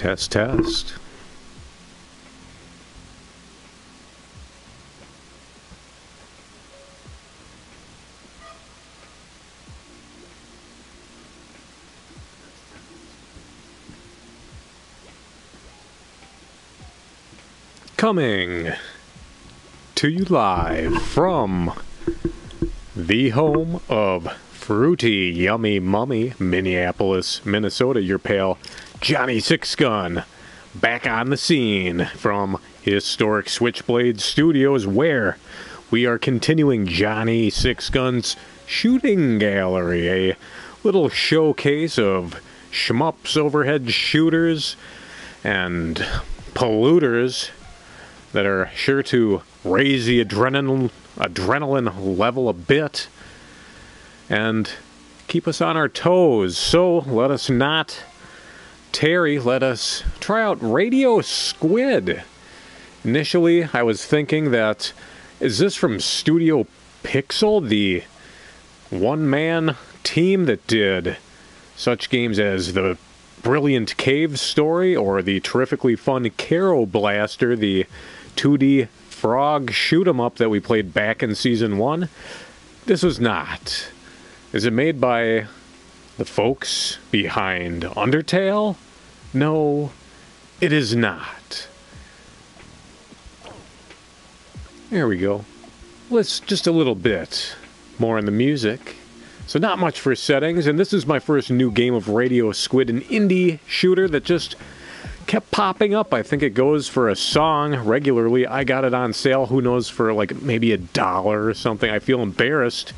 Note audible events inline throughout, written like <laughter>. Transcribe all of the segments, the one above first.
Test, test. Coming to you live from the home of Fruity Yummy Mummy, Minneapolis, Minnesota. Your pal Johnny Six Gun back on the scene from historic Switchblade Studios, where we are continuing Johnny Six Gun's shooting gallery, a little showcase of shmups, overhead shooters, and polluters that are sure to raise the adrenaline adrenaline level a bit and keep us on our toes. So let us not tarry. Let us try out Radio Squid. Initially, I was thinking that is this from Studio Pixel, the one man team that did such games as the brilliant Cave Story or the terrifically fun Kero Blaster, the 2D frog shoot 'em up that we played back in season one. This was not. Is it made by the folks behind Undertale? No, it is not. There we go. Let's just a little bit more on the music. So, not much for settings, and this is my first new game of Radio Squid, an indie shooter that just kept popping up. I think it goes for a song regularly. I got it on sale, who knows, for like maybe a dollar or something. I feel embarrassed,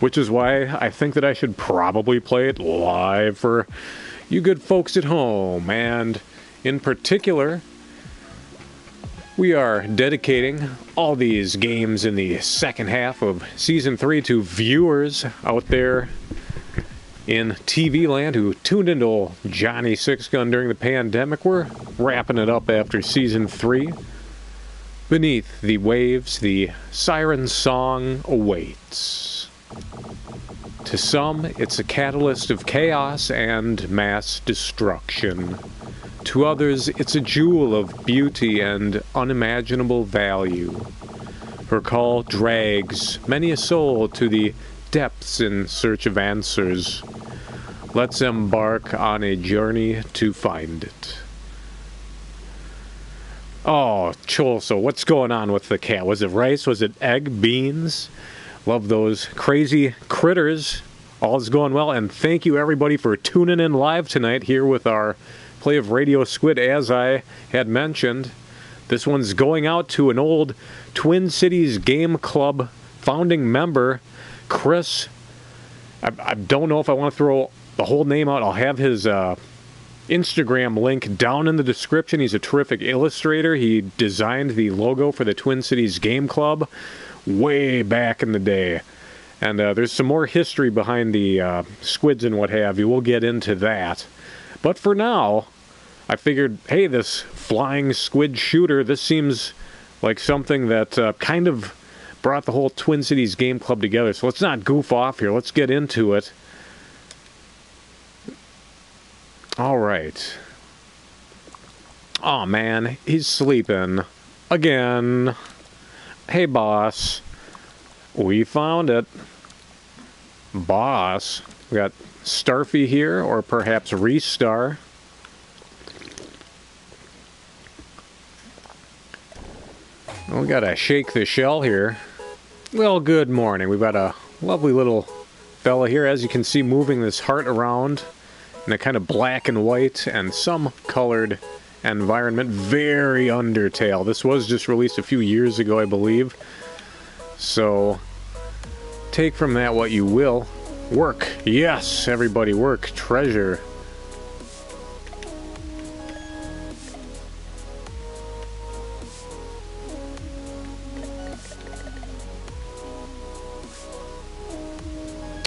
which is why I think that I should probably play it live for you good folks at home. And in particular, we are dedicating all these games in the second half of season three to viewers out there in TV land who tuned into Johnny Six Gun during the pandemic. We're wrapping it up after season three. Beneath the waves, the siren song awaits. To some, it's a catalyst of chaos and mass destruction. To others, it's a jewel of beauty and unimaginable value. Her call drags many a soul to the depths in search of answers. Let's embark on a journey to find it. Oh, Cholso, what's going on with the cat? Was it rice? Was it egg? Beans? Love those crazy critters. All is going well, and thank you everybody for tuning in live tonight here with our play of Radio Squid. As I had mentioned, this one's going out to an old Twin Cities Game Club founding member, Chris. I, I don't know if I want to throw the whole name out. I'll have his uh, Instagram link down in the description. He's a terrific illustrator. He designed the logo for the Twin Cities Game Club way back in the day. And uh, there's some more history behind the uh, squids and what have you. We'll get into that. But for now, I figured, hey, this flying squid shooter, this seems like something that uh, kind of brought the whole Twin Cities Game Club together. So let's not goof off here. Let's get into it. All right. Oh man, he's sleeping again. Hey, boss. We found it. Boss. We got Starfy here, or perhaps Ristar. We gotta shake the shell here. Well, good morning. We've got a lovely little fella here, as you can see, moving this heart around in a kind of black and white and some colored environment. Very Undertale. This was just released a few years ago, I believe. So, take from that what you will. Work. Yes, everybody work. Treasure.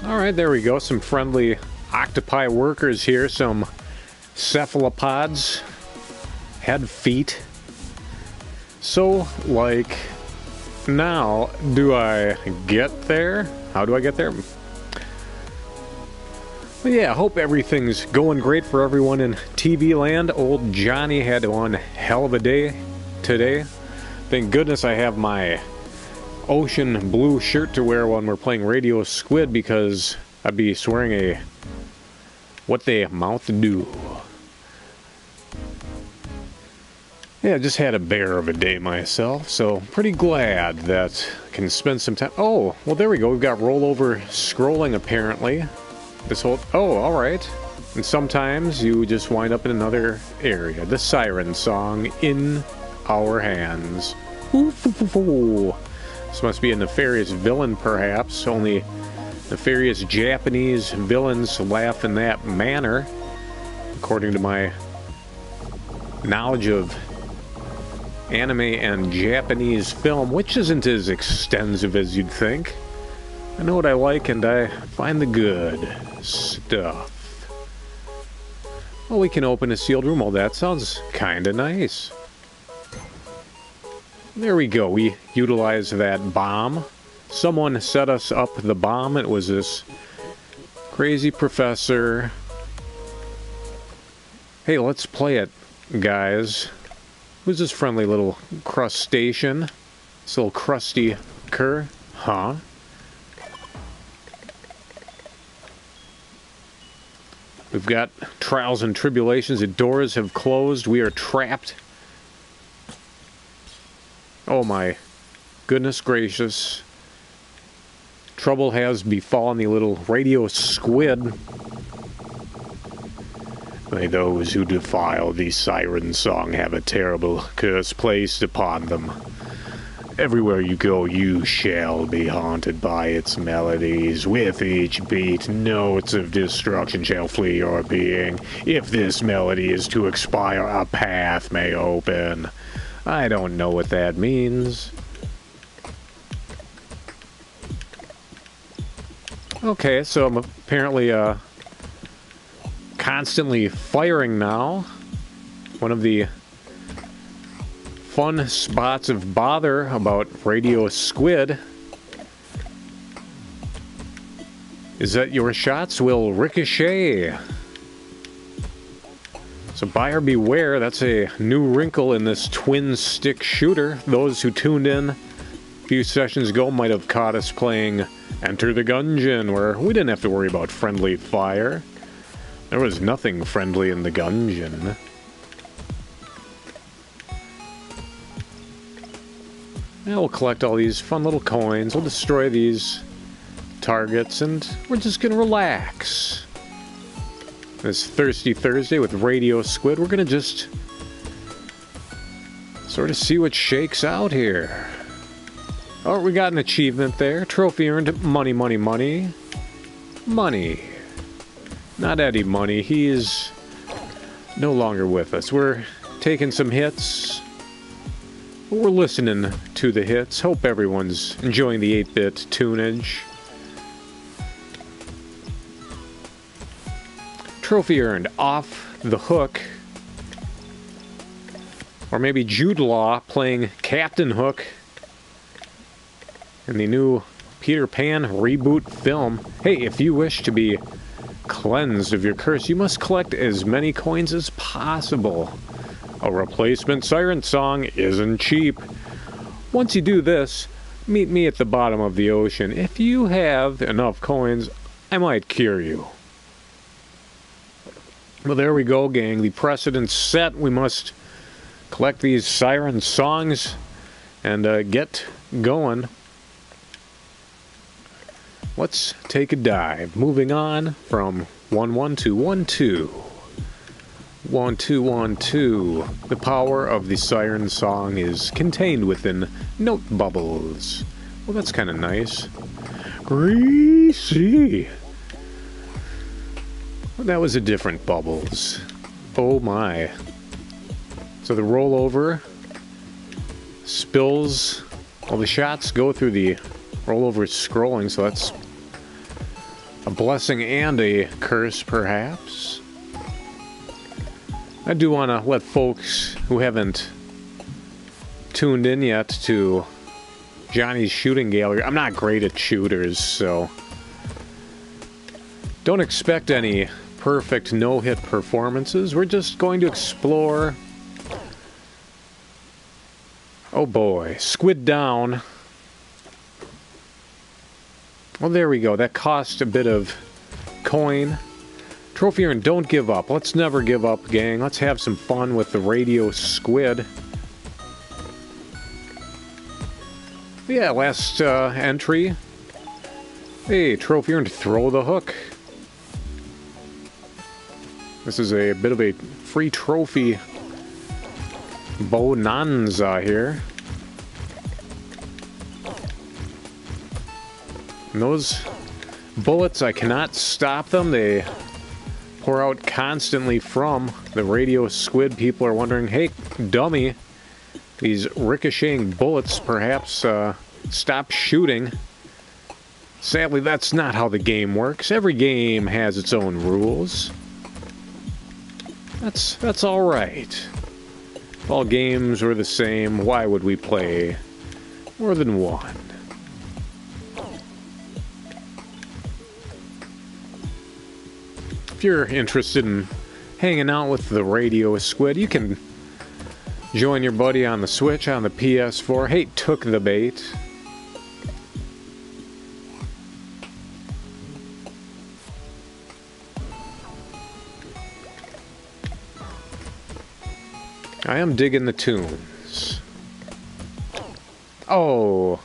All right, there we go. Some friendly octopi workers here, some cephalopods, had feet. So, like, now, do I get there? How do I get there? Well, yeah, I hope everything's going great for everyone in TV land. Old Johnny had one hell of a day today. Thank goodness I have my ocean blue shirt to wear when we're playing Radio Squid because I'd be swearing a what they amount to do. Yeah, just had a bear of a day myself, so pretty glad that I can spend some time. Oh, well, there we go. We've got rollover scrolling apparently. This whole. Oh, alright. And sometimes you just wind up in another area. The siren song in our hands. This must be a nefarious villain, perhaps. Only nefarious Japanese villains laugh in that manner, according to my knowledge of anime and Japanese film, which isn't as extensive as you'd think. I know what I like and I find the good stuff. Well, we can open a sealed room. Oh, that sounds kinda nice. There we go. We utilize that bomb. Someone set us up the bomb. It was this crazy professor. Hey, let's play it, guys. Who's this friendly little crustacean? This little crusty cur? Huh? We've got trials and tribulations. The doors have closed. We are trapped. Oh my goodness gracious. Trouble has befallen the little radio squid. May those who defile the siren song have a terrible curse placed upon them. Everywhere you go, you shall be haunted by its melodies. With each beat, notes of destruction shall flee your being. If this melody is to expire, a path may open. I don't know what that means. Okay, so I'm apparently uh, constantly firing now. One of the fun spots of bother about Radio Squid is that your shots will ricochet. So buyer beware, that's a new wrinkle in this twin stick shooter. Those who tuned in a few sessions ago might have caught us playing Enter the Gungeon, where we didn't have to worry about friendly fire. There was nothing friendly in the Gungeon. Now we'll collect all these fun little coins. We'll destroy these targets, and we're just gonna relax. This Thirsty Thursday with Radio Squid, we're gonna just sort of see what shakes out here. Oh, we got an achievement there. Trophy earned. Money, money, money. Money. Not Eddie Money. He's no longer with us. We're taking some hits. We're listening to the hits. Hope everyone's enjoying the 8 bit tunage. Trophy earned off the hook. Or maybe Jude Law playing Captain Hook in the new Peter Pan reboot film. Hey, if you wish to be cleansed of your curse, you must collect as many coins as possible. A replacement siren song isn't cheap. Once you do this, meet me at the bottom of the ocean. If you have enough coins, I might cure you. Well, there we go, gang. The precedent's set. We must collect these siren songs and uh, get going. Let's take a dive. Moving on from 1 1 to 1 2. 1 2 1 2. The power of the siren song is contained within note bubbles. Well, that's kind of nice. Greasy. Well, that was a different bubbles. Oh my. So the rollover spills. Well, the shots go through the rollover scrolling, so that's a blessing and a curse, perhaps. I do want to let folks who haven't tuned in yet to Johnny's shooting gallery. I'm not great at shooters, so Don't expect any perfect no-hit performances. We're just going to explore... Oh boy, squid down. Well, there we go. That cost a bit of coin. Trophy and don't give up. Let's never give up, gang. Let's have some fun with the radio squid. Yeah, last uh, entry. Hey, trophy earned throw the hook. This is a bit of a free trophy bonanza here. And those bullets, I cannot stop them. They pour out constantly from the radio squid. People are wondering, hey, dummy, these ricocheting bullets perhaps uh, stop shooting. Sadly, that's not how the game works. Every game has its own rules. That's that's all right. If all games were the same, why would we play more than one? If you're interested in hanging out with the radio squid, you can join your buddy on the Switch on the PS4. Hey, took the bait. I am digging the tunes. Oh,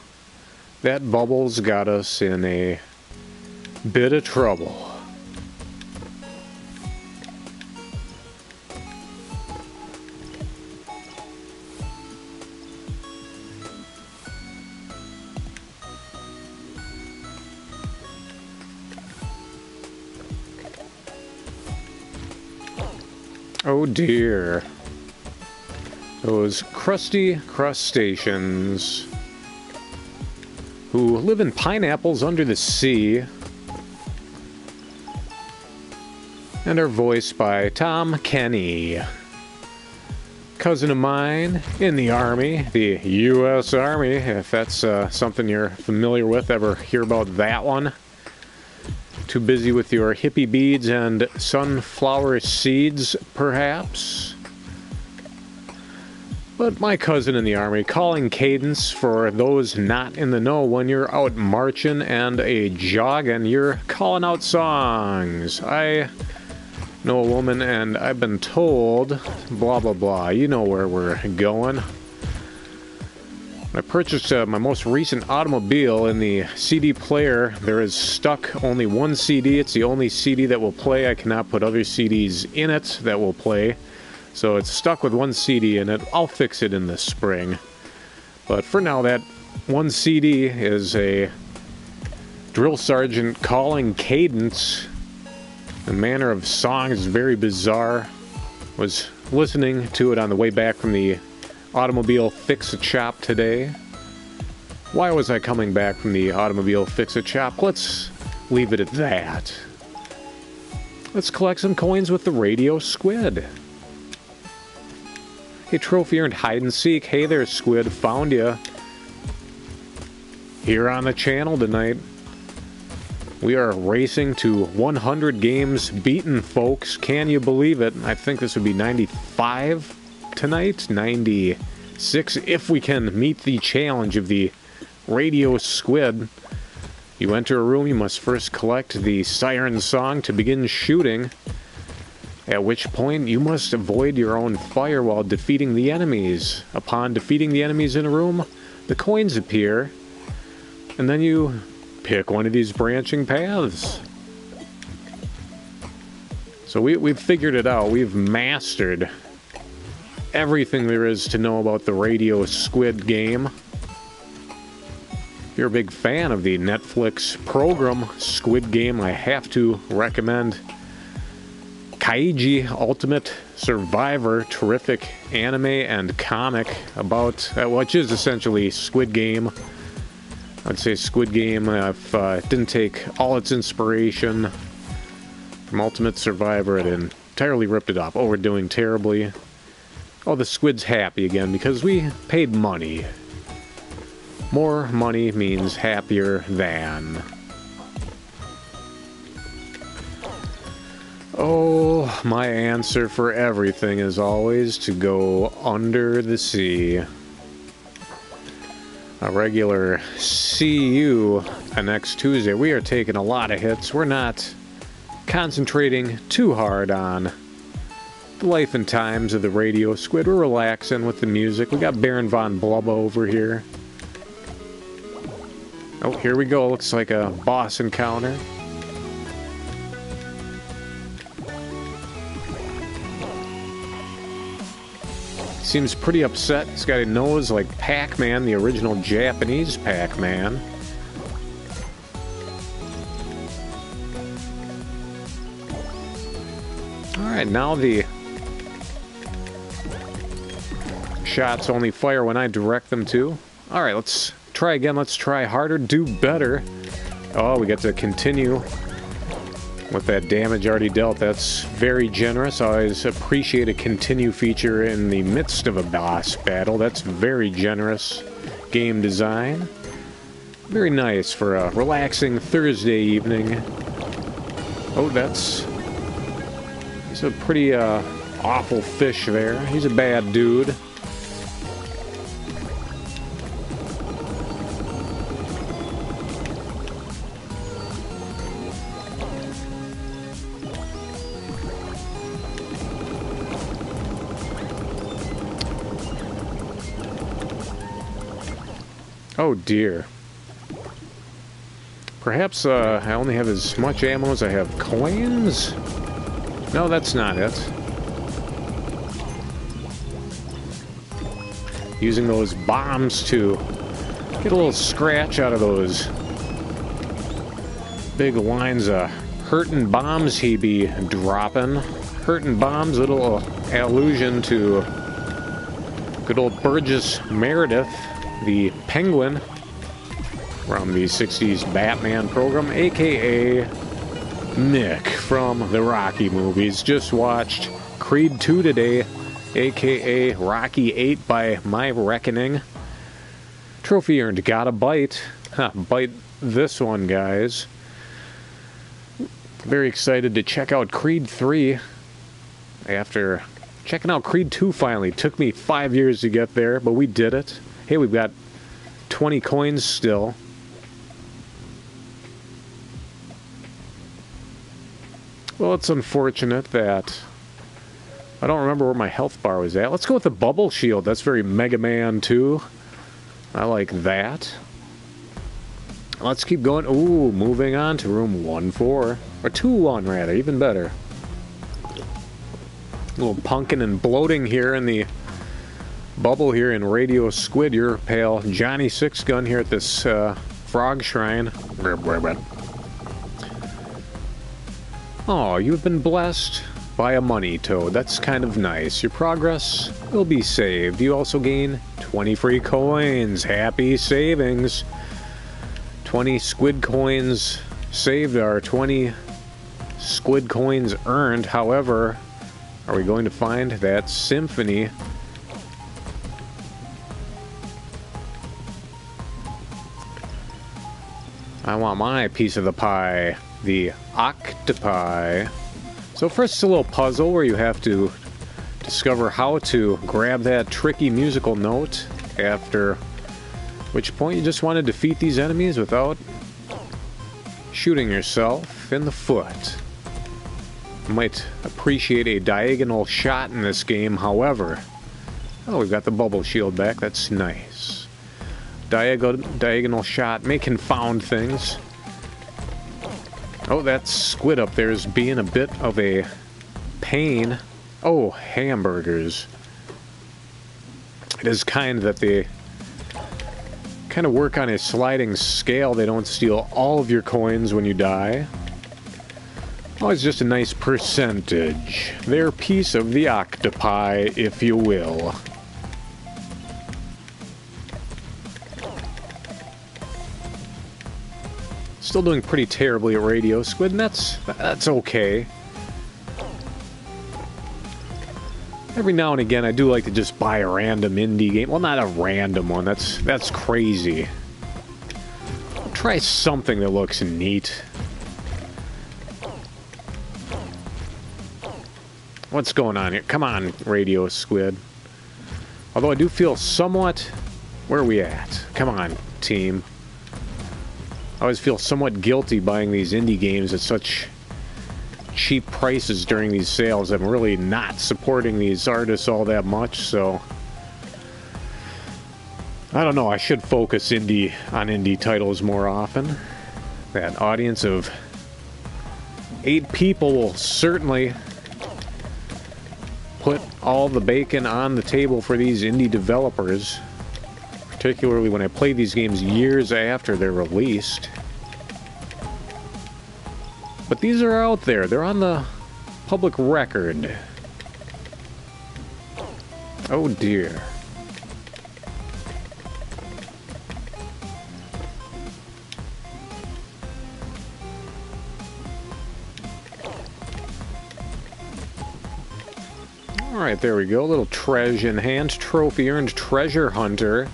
that bubbles got us in a bit of trouble. Oh dear. Those crusty crustaceans who live in pineapples under the sea and are voiced by Tom Kenny. Cousin of mine in the Army, the U.S. Army, if that's uh, something you're familiar with, ever hear about that one? Too busy with your hippie beads and sunflower seeds, perhaps? But my cousin in the army, calling cadence for those not in the know when you're out marching and a jogging, you're calling out songs. I know a woman and I've been told, blah blah blah. You know where we're going. I purchased uh, my most recent automobile in the CD player. There is stuck only one CD. It's the only CD that will play. I cannot put other CDs in it that will play. So it's stuck with one CD in it. I'll fix it in the spring. But for now, that one CD is a drill sergeant calling cadence. The manner of song is very bizarre. Was listening to it on the way back from the automobile fix a chop today. Why was I coming back from the automobile fix a chop? Let's leave it at that. Let's collect some coins with the radio squid. Hey, trophy earned hide and seek. Hey there, Squid. Found you. Here on the channel tonight. We are racing to 100 games beaten, folks. Can you believe it? I think this would be 95 tonight. 96 if we can meet the challenge of the radio squid. You enter a room, you must first collect the siren song to begin shooting at which point you must avoid your own fire while defeating the enemies. Upon defeating the enemies in a room, the coins appear, and then you pick one of these branching paths. So we, we've figured it out. We've mastered everything there is to know about the Radio Squid game. If you're a big fan of the Netflix program Squid Game, I have to recommend Kaiji Ultimate Survivor, terrific anime and comic about, uh, which is essentially Squid Game. I'd say Squid Game, uh, if uh, it didn't take all its inspiration from Ultimate Survivor, it entirely ripped it off. Oh, we're doing terribly. Oh, the squid's happy again because we paid money. More money means happier than. Oh, my answer for everything is always to go under the sea. A regular see you next Tuesday. We are taking a lot of hits. We're not concentrating too hard on life and times of the radio squid. We're relaxing with the music. We got Baron von Blubba over here. Oh, here we go. Looks like a boss encounter. Seems pretty upset. He's got a nose like Pac-Man, the original Japanese Pac-Man. Alright, now the shots only fire when I direct them to. Alright, let's try again. Let's try harder, do better. Oh, we get to continue with that damage already dealt. That's very generous. I always appreciate a continue feature in the midst of a boss battle. That's very generous game design. Very nice for a relaxing Thursday evening. Oh, that's... He's a pretty uh, awful fish there. He's a bad dude. Oh dear. Perhaps uh, I only have as much ammo as I have coins? No, that's not it. Using those bombs to get a little scratch out of those big lines of hurting bombs he be dropping. Hurting bombs, little allusion to good old Burgess Meredith the Penguin from the 60s Batman program, aka Nick from the Rocky movies. Just watched Creed 2 today, aka Rocky 8 by my reckoning. Trophy earned. Got a bite. Huh, bite this one, guys. Very excited to check out Creed 3 after checking out Creed 2 finally. Took me five years to get there, but we did it. Hey, we've got 20 coins still. Well, it's unfortunate that I don't remember where my health bar was at. Let's go with the bubble shield. That's very Mega Man 2. I like that. Let's keep going. Ooh, moving on to room 1-4. Or 2-1, rather. Even better. A little punking and bloating here in the Bubble here in Radio Squid, your pal Johnny Six Gun here at this uh, frog shrine. Oh, you've been blessed by a money toad. That's kind of nice. Your progress will be saved. You also gain 20 free coins. Happy savings. 20 squid coins saved are 20 squid coins earned. However, are we going to find that symphony I want my piece of the pie, the octopi. So first it's a little puzzle where you have to discover how to grab that tricky musical note, after which point you just want to defeat these enemies without shooting yourself in the foot. You might appreciate a diagonal shot in this game, however. Oh, we've got the bubble shield back, that's nice diagonal, diagonal shot may confound things. Oh, that squid up there is being a bit of a pain. Oh, hamburgers. It is kind that they kind of work on a sliding scale. They don't steal all of your coins when you die. Always just a nice percentage. Their piece of the octopi, if you will. Still doing pretty terribly at Radio Squid, and that's, that's okay. Every now and again, I do like to just buy a random indie game. Well, not a random one. That's that's crazy. Try something that looks neat. What's going on here? Come on, Radio Squid. Although I do feel somewhat... Where are we at? Come on, team. I always feel somewhat guilty buying these indie games at such cheap prices during these sales. I'm really not supporting these artists all that much, so... I don't know, I should focus indie on indie titles more often. That audience of eight people will certainly put all the bacon on the table for these indie developers, particularly when I play these games years after they're released. But these are out there, they're on the public record. Oh dear. Alright, there we go. A little treasure in hand. Trophy earned Treasure Hunter.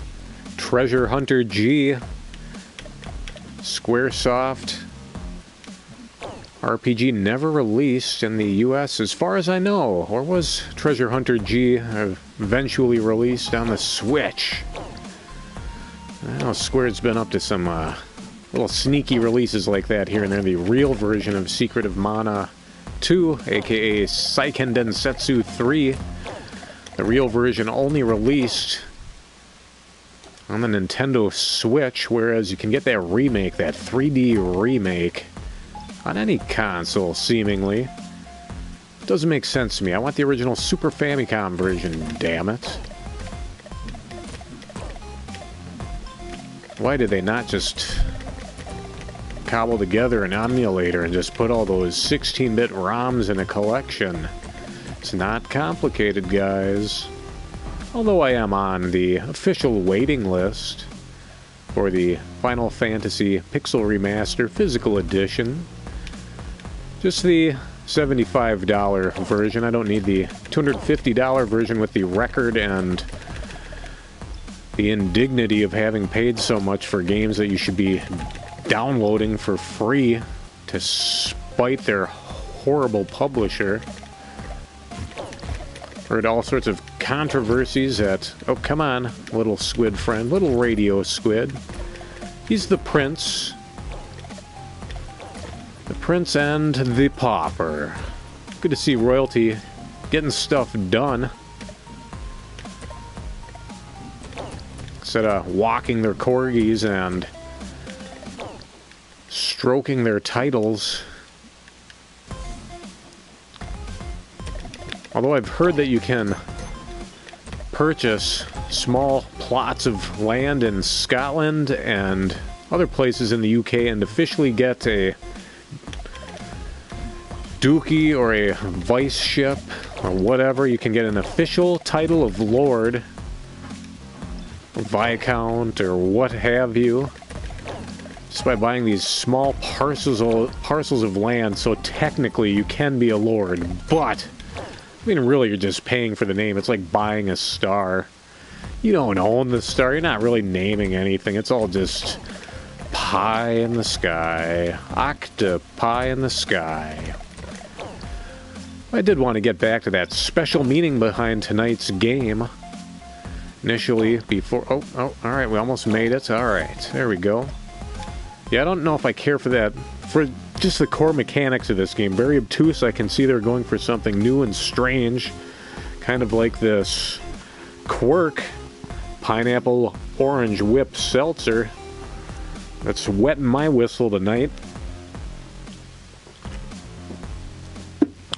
Treasure Hunter G. Squaresoft. RPG never released in the US as far as I know. Or was Treasure Hunter G eventually released on the Switch? Know Square's been up to some uh, little sneaky releases like that here and there. The real version of Secret of Mana 2, aka Seiken Densetsu 3. The real version only released on the Nintendo Switch, whereas you can get that remake, that 3D remake, on any console, seemingly. Doesn't make sense to me. I want the original Super Famicom version, damn it. Why did they not just cobble together an emulator and just put all those 16-bit ROMs in a collection. It's not complicated, guys. Although I am on the official waiting list for the Final Fantasy Pixel Remaster Physical Edition. Just the $75 version. I don't need the $250 version with the record and the indignity of having paid so much for games that you should be downloading for free to spite their horrible publisher. Heard all sorts of controversies at, oh, come on, little squid friend, little radio squid. He's the prince. The prince and the pauper. Good to see royalty getting stuff done. Instead of walking their corgis and stroking their titles. Although I've heard that you can purchase small plots of land in Scotland and other places in the UK and officially get a dukey or a vice ship or whatever. You can get an official title of lord, or viscount, or what have you just by buying these small parcels of, parcels of land, so technically you can be a lord, but, I mean, really, you're just paying for the name. It's like buying a star. You don't own the star, you're not really naming anything, it's all just pie in the sky, octopi in the sky. I did want to get back to that special meaning behind tonight's game. Initially, before... Oh, oh, alright, we almost made it. Alright, there we go. Yeah, I don't know if I care for that. For just the core mechanics of this game, very obtuse. I can see they're going for something new and strange. Kind of like this quirk pineapple orange whip seltzer that's wetting my whistle tonight.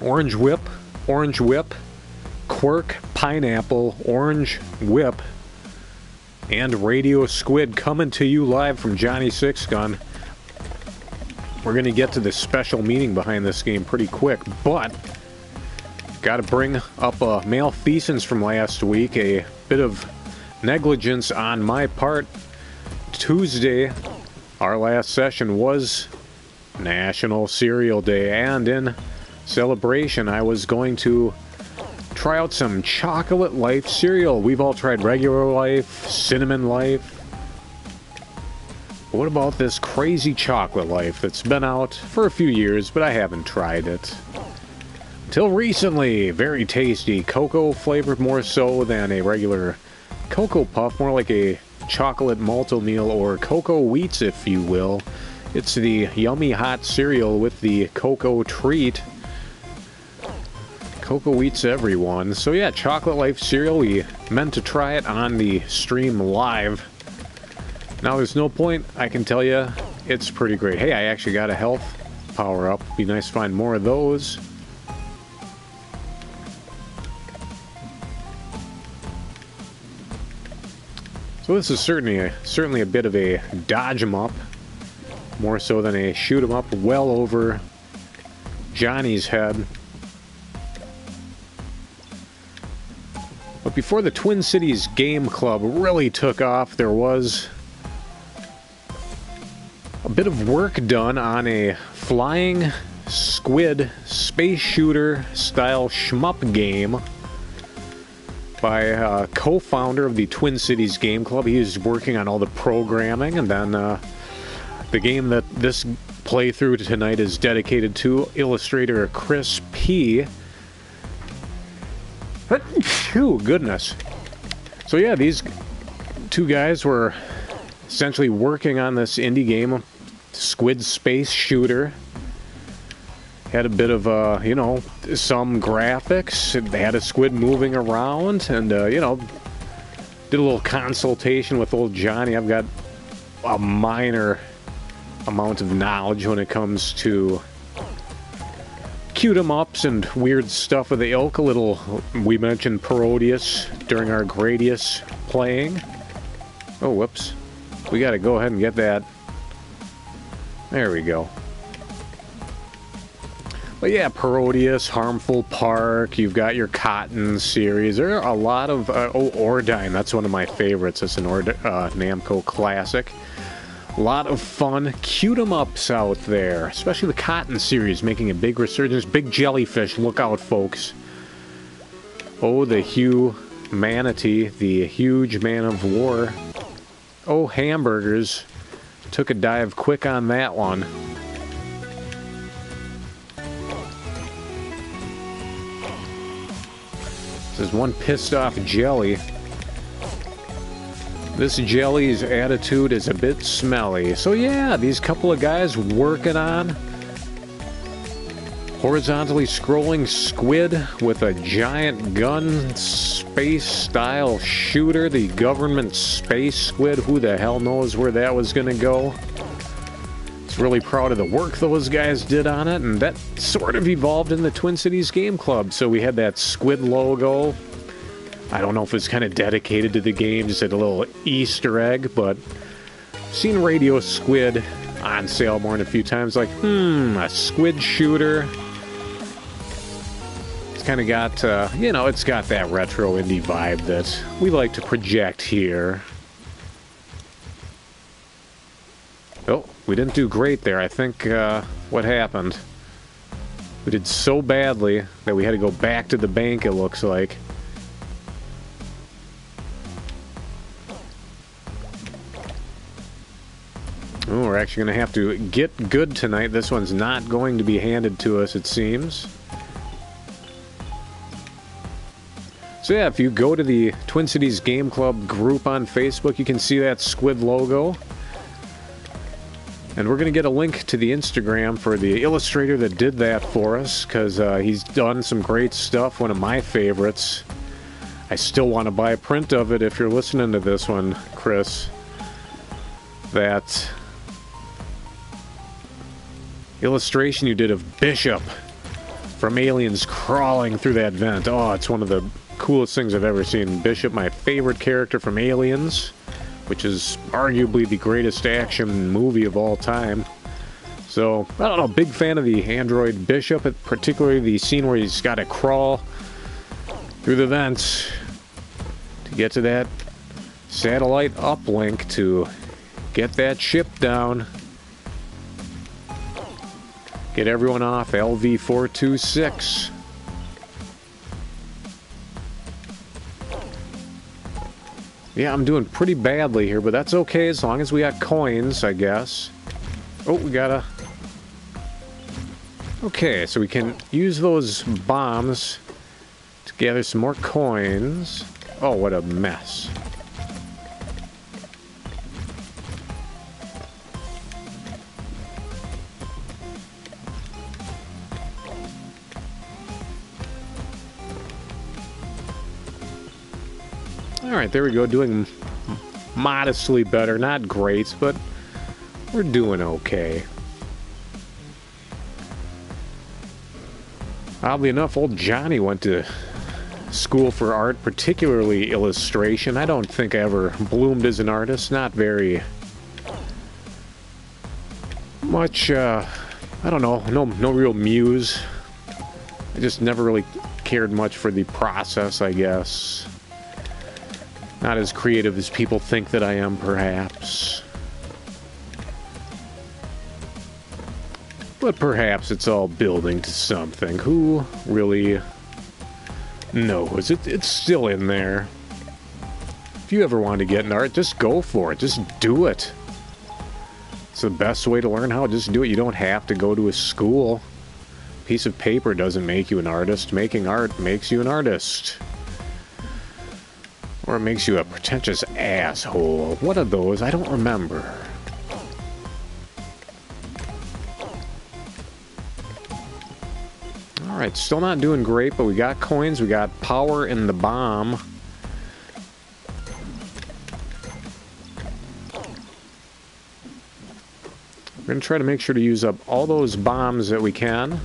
Orange whip, orange whip, quirk, pineapple, orange whip and Radio Squid coming to you live from Johnny Six Gun. We're going to get to the special meaning behind this game pretty quick, but got to bring up a malfeasance from last week, a bit of negligence on my part. Tuesday, our last session was National Cereal Day, and in celebration, I was going to try out some Chocolate Life cereal. We've all tried regular life, cinnamon life. What about this crazy chocolate life that's been out for a few years, but I haven't tried it? Till recently, very tasty. Cocoa flavored more so than a regular Cocoa Puff, more like a chocolate malto meal or cocoa wheats, if you will. It's the yummy hot cereal with the cocoa treat. Cocoa Wheats everyone. So yeah, Chocolate Life cereal. We meant to try it on the stream live. Now there's no point. I can tell you, it's pretty great. Hey, I actually got a health power up. Be nice to find more of those. So this is certainly a, certainly a bit of a dodge 'em up, more so than a shoot 'em up. Well over Johnny's head. But before the Twin Cities Game Club really took off, there was a bit of work done on a flying squid space shooter style shmup game by a co-founder of the Twin Cities Game Club. He is working on all the programming, and then uh, the game that this playthrough tonight is dedicated to illustrator Chris P. Phew, goodness. So yeah, these two guys were essentially working on this indie game, Squid Space Shooter had a bit of uh, you know some graphics. They had a squid moving around, and uh, you know did a little consultation with old Johnny. I've got a minor amount of knowledge when it comes to cute 'em ups and weird stuff with the ilk. A little we mentioned Parodius during our Gradius playing. Oh, whoops. We got to go ahead and get that. There we go. But yeah, Parodius, Harmful Park, you've got your Cotton series. There are a lot of. Uh, oh, Ordyne, that's one of my favorites. It's an Ord- uh, Namco classic. A lot of fun cute 'em ups out there, especially the Cotton series making a big resurgence. Big Jellyfish, look out, folks. Oh, the Hugh Manatee, the huge man of war. Oh, hamburgers. Took a dive quick on that one. This is one pissed off jelly. This jelly's attitude is a bit smelly. So yeah, these couple of guys working on horizontally scrolling squid with a giant gun space style shooter, the government space squid. Who the hell knows where that was going to go? It's really proud of the work those guys did on it, and that sort of evolved in the Twin Cities Game Club. So we had that squid logo. I don't know if it's kind of dedicated to the game, just a little Easter egg, but seen Radio Squid on sale more than a few times. Like, hmm, a squid shooter. Kind of got, uh, you know, it's got that retro indie vibe that we like to project here. Oh, we didn't do great there. I think uh, what happened, we did so badly that we had to go back to the bank, it looks like. Oh, we're actually going to have to get good tonight. This one's not going to be handed to us, it seems. So yeah, if you go to the Twin Cities Game Club group on Facebook, you can see that squid logo. And we're going to get a link to the Instagram for the illustrator that did that for us because uh, he's done some great stuff. One of my favorites. I still want to buy a print of it if you're listening to this one, Chris. That illustration you did of Bishop from Aliens crawling through that vent. Oh, it's one of the coolest things I've ever seen. Bishop, my favorite character from Aliens, which is arguably the greatest action movie of all time. So, I don't know, big fan of the android Bishop, particularly the scene where he's got to crawl through the vents to get to that satellite uplink to get that ship down. Get everyone off LV-426. Yeah, I'm doing pretty badly here, but that's okay as long as we got coins, I guess. Oh, we got a... Okay, so we can use those bombs to gather some more coins. Oh, what a mess. Alright, there we go, doing modestly better. Not great, but we're doing okay. Oddly enough, old Johnny went to school for art, particularly illustration. I don't think I ever bloomed as an artist. Not very much, uh, I don't know, no, no real muse. I just never really cared much for the process, I guess. Not as creative as people think that I am, perhaps. But perhaps it's all building to something. Who really knows? It, it's still in there. If you ever want to get an art, just go for it. Just do it. It's the best way to learn how. Just do it. You don't have to go to a school. Piece of paper doesn't make you an artist. Making art makes you an artist. Or it makes you a pretentious asshole. What are those? I don't remember. Alright, still not doing great, but we got coins, we got power in the bomb. We're going to try to make sure to use up all those bombs that we can.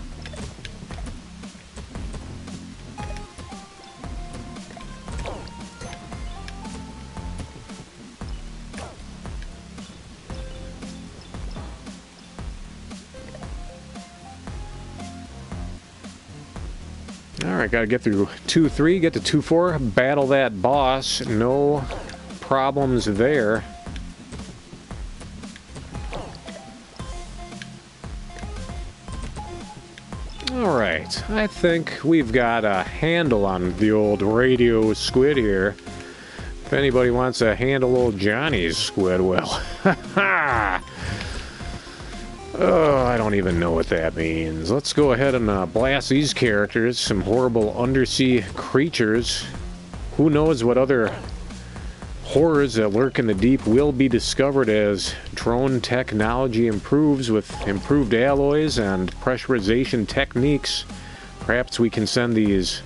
Alright, gotta get through 2-3, get to 2-4, battle that boss, no problems there. Alright, I think we've got a handle on the old radio squid here. If anybody wants to handle old Johnny's squid, well, <laughs> ha ha! Oh, I don't even know what that means. Let's go ahead and uh, blast these characters, some horrible undersea creatures. Who knows what other horrors that lurk in the deep will be discovered as drone technology improves with improved alloys and pressurization techniques. Perhaps we can send these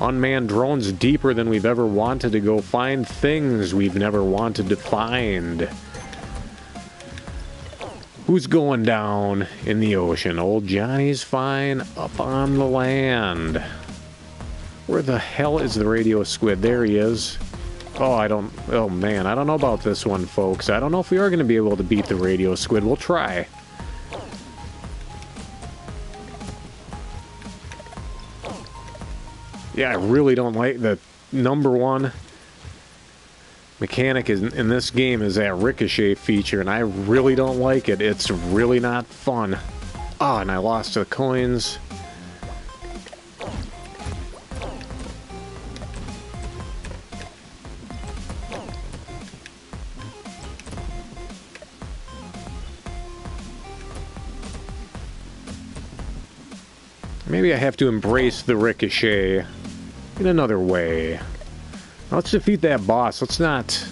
unmanned drones deeper than we've ever wanted to go find things we've never wanted to find. Who's going down in the ocean? Old Johnny's fine up on the land. Where the hell is the radio squid? There he is. Oh, I don't... Oh, man. I don't know about this one, folks. I don't know if we are going to be able to beat the radio squid. We'll try. Yeah, I really don't like the number one mechanic in, in this game is that ricochet feature, and I really don't like it. It's really not fun. Ah, oh, and I lost the coins. Maybe I have to embrace the ricochet in another way. Let's defeat that boss. Let's not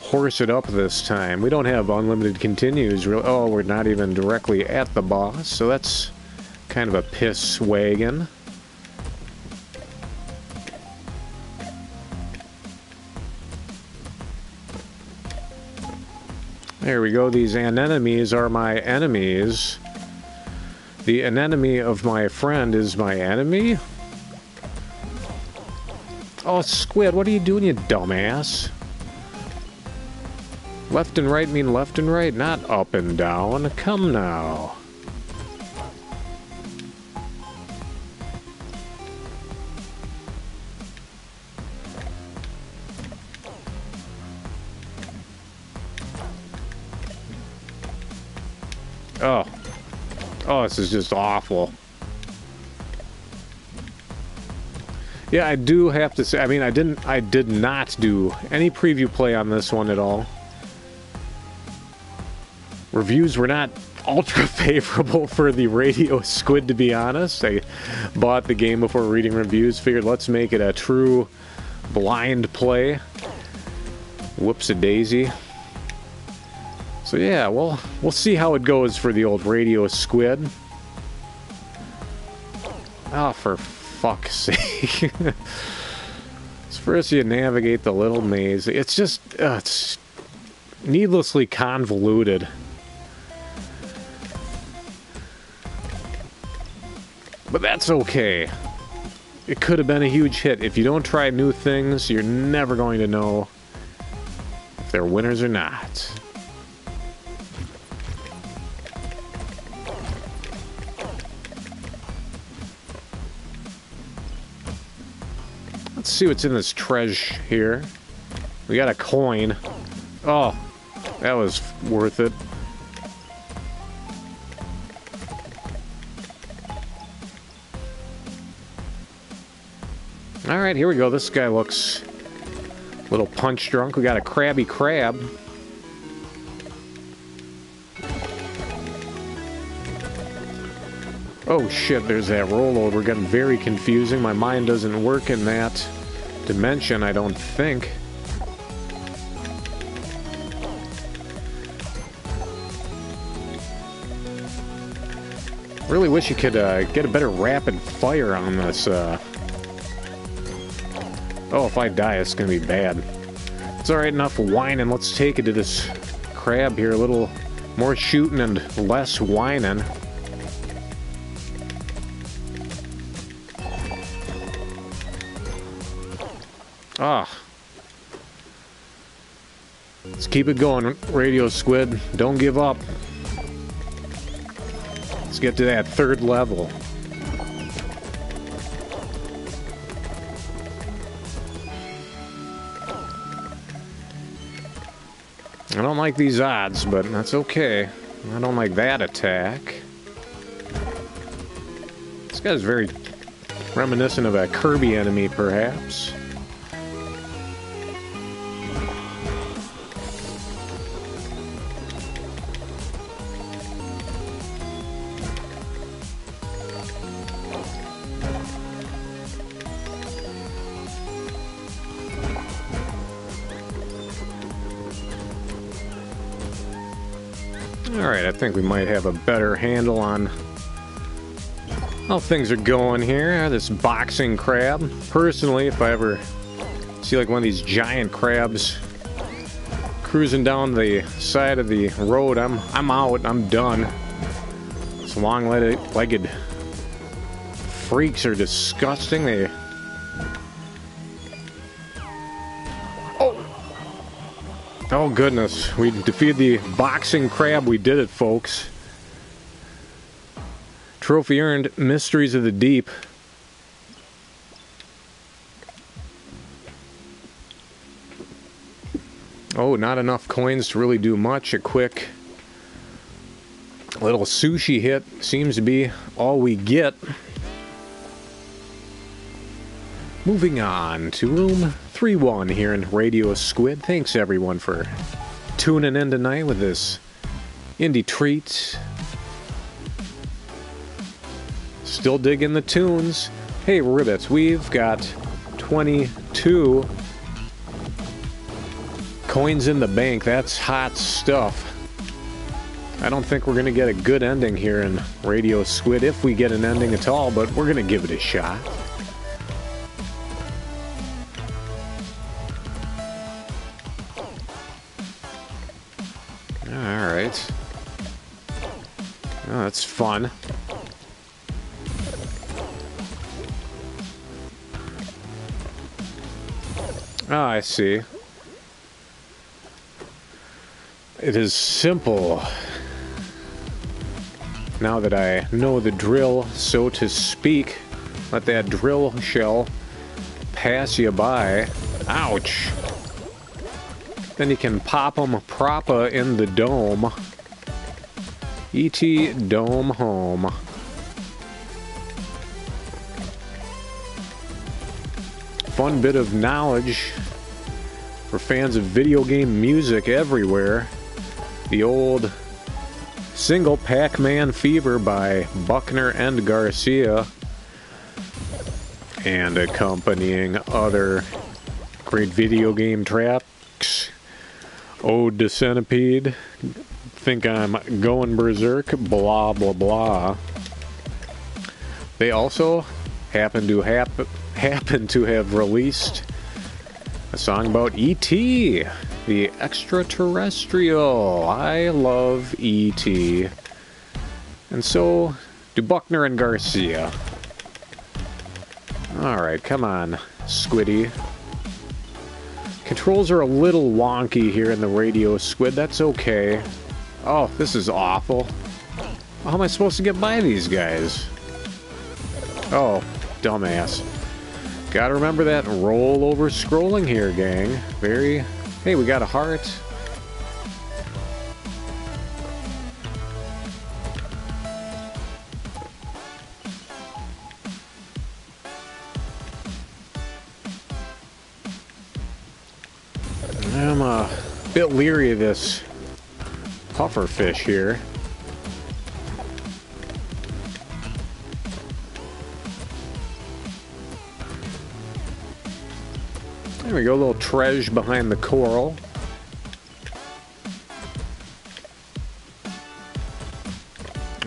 horse it up this time. We don't have unlimited continues. Oh, we're not even directly at the boss, so that's kind of a piss wagon. There we go. These anemones are my enemies. The anemone of my friend is my enemy? Oh, Squid, what are you doing, you dumbass? Left and right mean left and right, not up and down. Come now. Oh. Oh, this is just awful. Yeah, I do have to say. I mean, I didn't. I did not do any preview play on this one at all. Reviews were not ultra <laughs> favorable for the radio <laughs> squid, to be honest. I bought the game before reading reviews, figured let's make it a true blind play. Whoops a daisy. So yeah, well, we'll see how it goes for the old radio squid. Oh, for fuck's <laughs> sake. First, you navigate the little maze. It's just, uh, it's needlessly convoluted. But that's okay. It could have been a huge hit. If you don't try new things, you're never going to know if they're winners or not. Let's see what's in this treasure here. We got a coin. Oh, that was worth it. Alright, here we go. This guy looks a little punch drunk. We got a crabby crab. Oh shit, there's that rollover. Getting very confusing. My mind doesn't work in that dimension, I don't think. Really wish you could uh, get a better rapid fire on this. Uh... Oh, if I die, it's gonna be bad. It's alright enough whining. Let's take it to this crab here. A little more shooting and less whining. Keep it going, Radio Squid. Don't give up. Let's get to that third level. I don't like these odds, but that's okay. I don't like that attack. This guy's very reminiscent of a Kirby enemy, perhaps. We might have a better handle on how things are going here. This boxing crab. Personally, if I ever see like one of these giant crabs cruising down the side of the road, I'm I'm out. I'm done. These long-legged freaks are disgusting. They Oh goodness, we defeated the boxing crab. We did it, folks. Trophy earned, Mysteries of the Deep. Oh, not enough coins to really do much. A quick little sushi hit seems to be all we get. Moving on to room 3 1 here in Radio Squid. Thanks everyone for tuning in tonight with this indie treat. Still digging the tunes. Hey, Ribbits, we've got 22 coins in the bank. That's hot stuff. I don't think we're going to get a good ending here in Radio Squid, if we get an ending at all, but we're going to give it a shot. That's fun. Ah, I see. It is simple. Now that I know the drill, so to speak, let that drill shell pass you by. Ouch! Then you can pop them proper in the dome. E.T. Dome Home. Fun bit of knowledge for fans of video game music everywhere. The old single Pac Man Fever by Buckner and Garcia, and accompanying other great video game tracks Ode to Centipede, Think I'm Going Berserk, blah blah blah. They also happen to hap- happen to have released a song about E.T., the extraterrestrial. I love E.T. And so do Buckner and Garcia. Alright, come on, Squiddy. Controls are a little wonky here in the radio squid. That's okay. Oh, this is awful. How am I supposed to get by these guys? Oh, dumbass. Gotta remember that roll over scrolling here, gang. Very... Hey, we got a heart. I'm a bit leery of this puffer fish here. There we go, a little treasure behind the coral.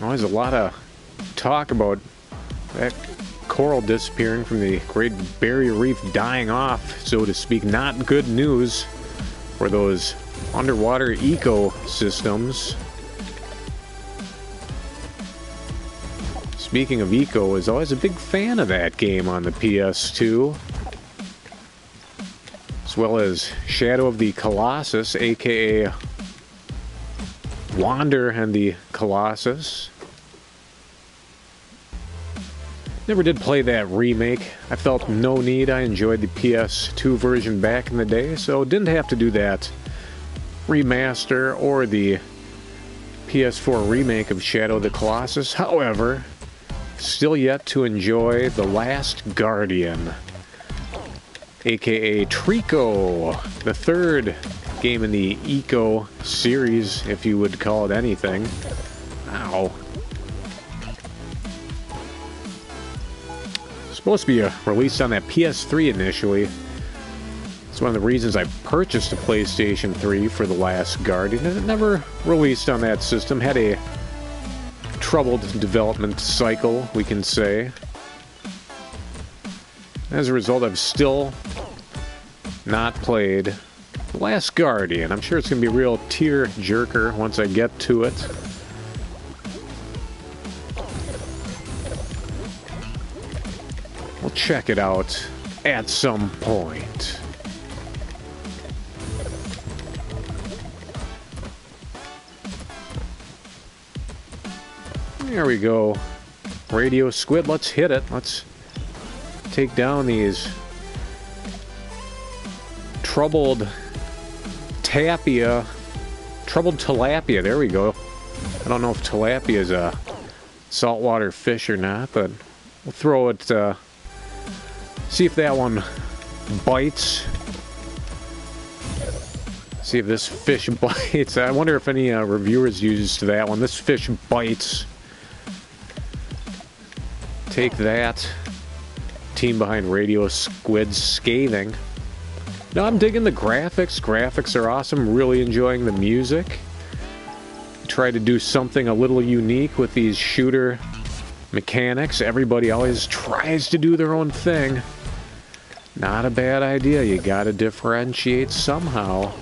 Oh, Always a lot of talk about that coral disappearing from the Great Barrier Reef dying off, so to speak. Not good news for those underwater ecosystems. Speaking of Ico, is always a big fan of that game on the PS2 as well as Shadow of the Colossus, aka Wander and the Colossus. Never did play that remake. I felt no need. I enjoyed the PS2 version back in the day, so didn't have to do that remaster or the PS4 remake of Shadow of the Colossus. However, still yet to enjoy The Last Guardian aka Trico, the third game in the Ico series, if you would call it anything. Ow. Supposed to be released on that PS3 initially. It's one of the reasons I purchased a PlayStation 3 for The Last Guardian, and it never released on that system. Had a troubled development cycle, we can say. As a result, I've still not played The Last Guardian. I'm sure it's going to be a real tear jerker once I get to it. We'll check it out at some point. There we go. Radio Squid, let's hit it. Let's take down these troubled tapia, troubled tilapia. There we go. I don't know if tilapia is a saltwater fish or not, but we'll throw it, uh, see if that one bites. See if this fish <laughs> bites. I wonder if any uh, reviewers used that one. This fish bites. Take that team behind Radio Squid Scathing. Now I'm digging the graphics. Graphics are awesome. Really enjoying the music. Try to do something a little unique with these shooter mechanics. Everybody always tries to do their own thing. Not a bad idea. You gotta differentiate somehow.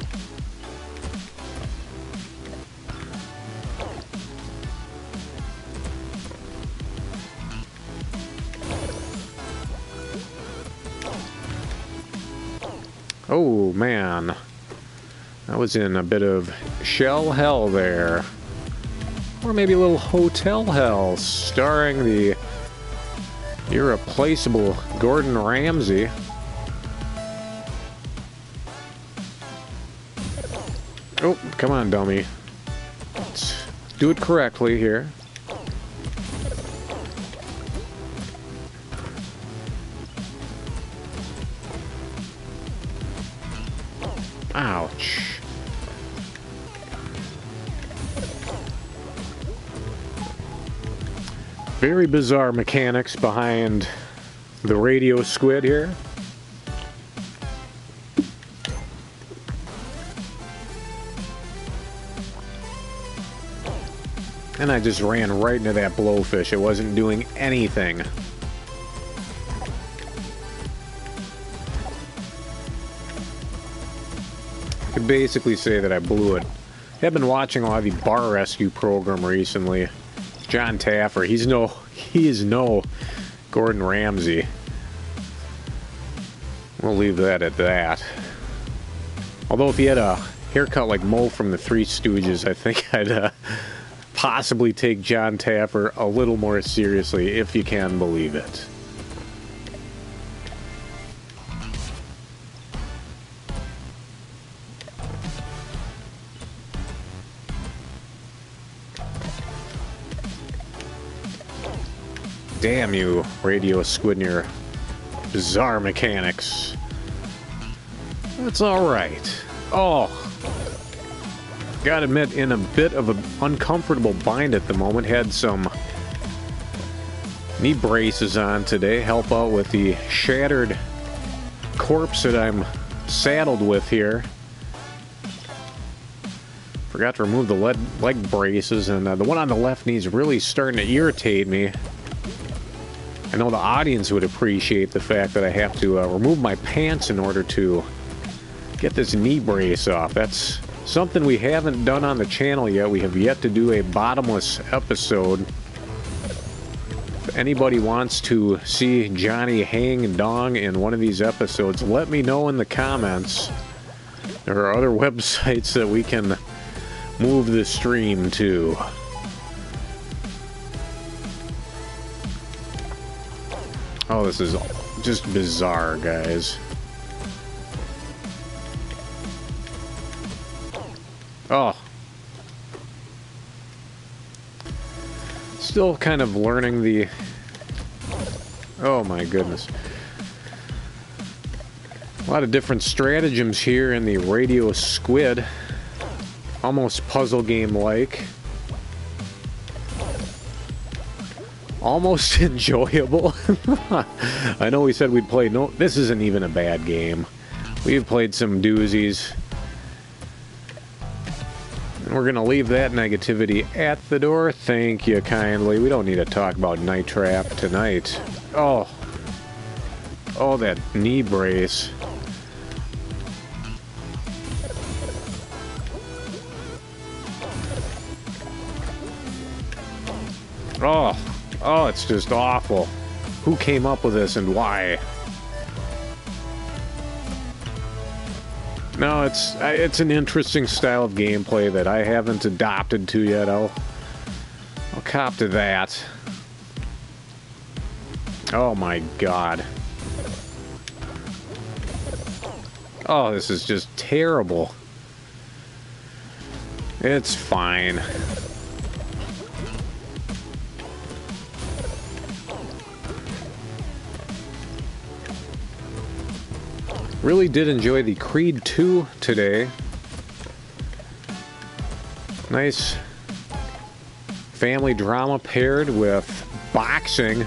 Man, I was in a bit of shell hell there. Or maybe a little hotel hell, starring the irreplaceable Gordon Ramsay. Oh, come on, dummy. Let's do it correctly here. Very bizarre mechanics behind the radio squid here. And I just ran right into that blowfish. It wasn't doing anything. I could basically say that I blew it. I've been watching a lot of the bar rescue program recently. John Taffer, he's no he is no Gordon Ramsay. We'll leave that at that. Although if he had a haircut like Moe from the Three Stooges, I think <laughs> I'd uh, possibly take John Taffer a little more seriously, if you can believe it. Damn you, Radio Squidner. Bizarre mechanics. That's alright. Oh, gotta admit, in a bit of an uncomfortable bind at the moment. Had some knee braces on today. Help out with the shattered corpse that I'm saddled with here. Forgot to remove the leg, braces, and uh, the one on the left knee is really starting to irritate me. I know the audience would appreciate the fact that I have to uh, remove my pants in order to get this knee brace off. That's Something we haven't done on the channel yet. We have yet to do a bottomless episode. If anybody wants to see Johnny hang dong in one of these episodes, let me know in the comments. There are other <laughs> websites that we can move the stream to. Oh, this is just bizarre, guys. Oh. Still kind of learning the... Oh my goodness. A lot of different stratagems here in the Radio Squid. Almost puzzle game-like. Almost <laughs> enjoyable. <laughs> I know we said we'd play... No, this isn't even a bad game. We've played some doozies. We're going to leave that negativity at the door. Thank you kindly. We don't need to talk about Night Trap tonight. Oh. Oh, that knee brace. Oh. It's just awful. Who came up with this and why? No, it's it's an interesting style of gameplay that I haven't adopted to yet. I'll I'll cop to that. Oh my god. Oh, this is just terrible. It's fine. Really did enjoy the Creed 2 today. Nice family drama paired with boxing.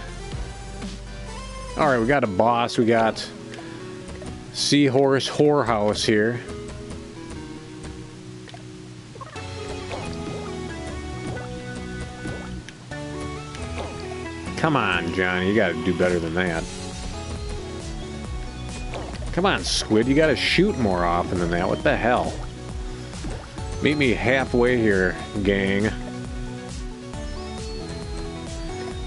Alright, we got a boss. We got Seahorse Whorehouse here. Come on, Johnny. You gotta do better than that. Come on, Squid, you gotta shoot more often than that. What the hell? Meet me halfway here, gang.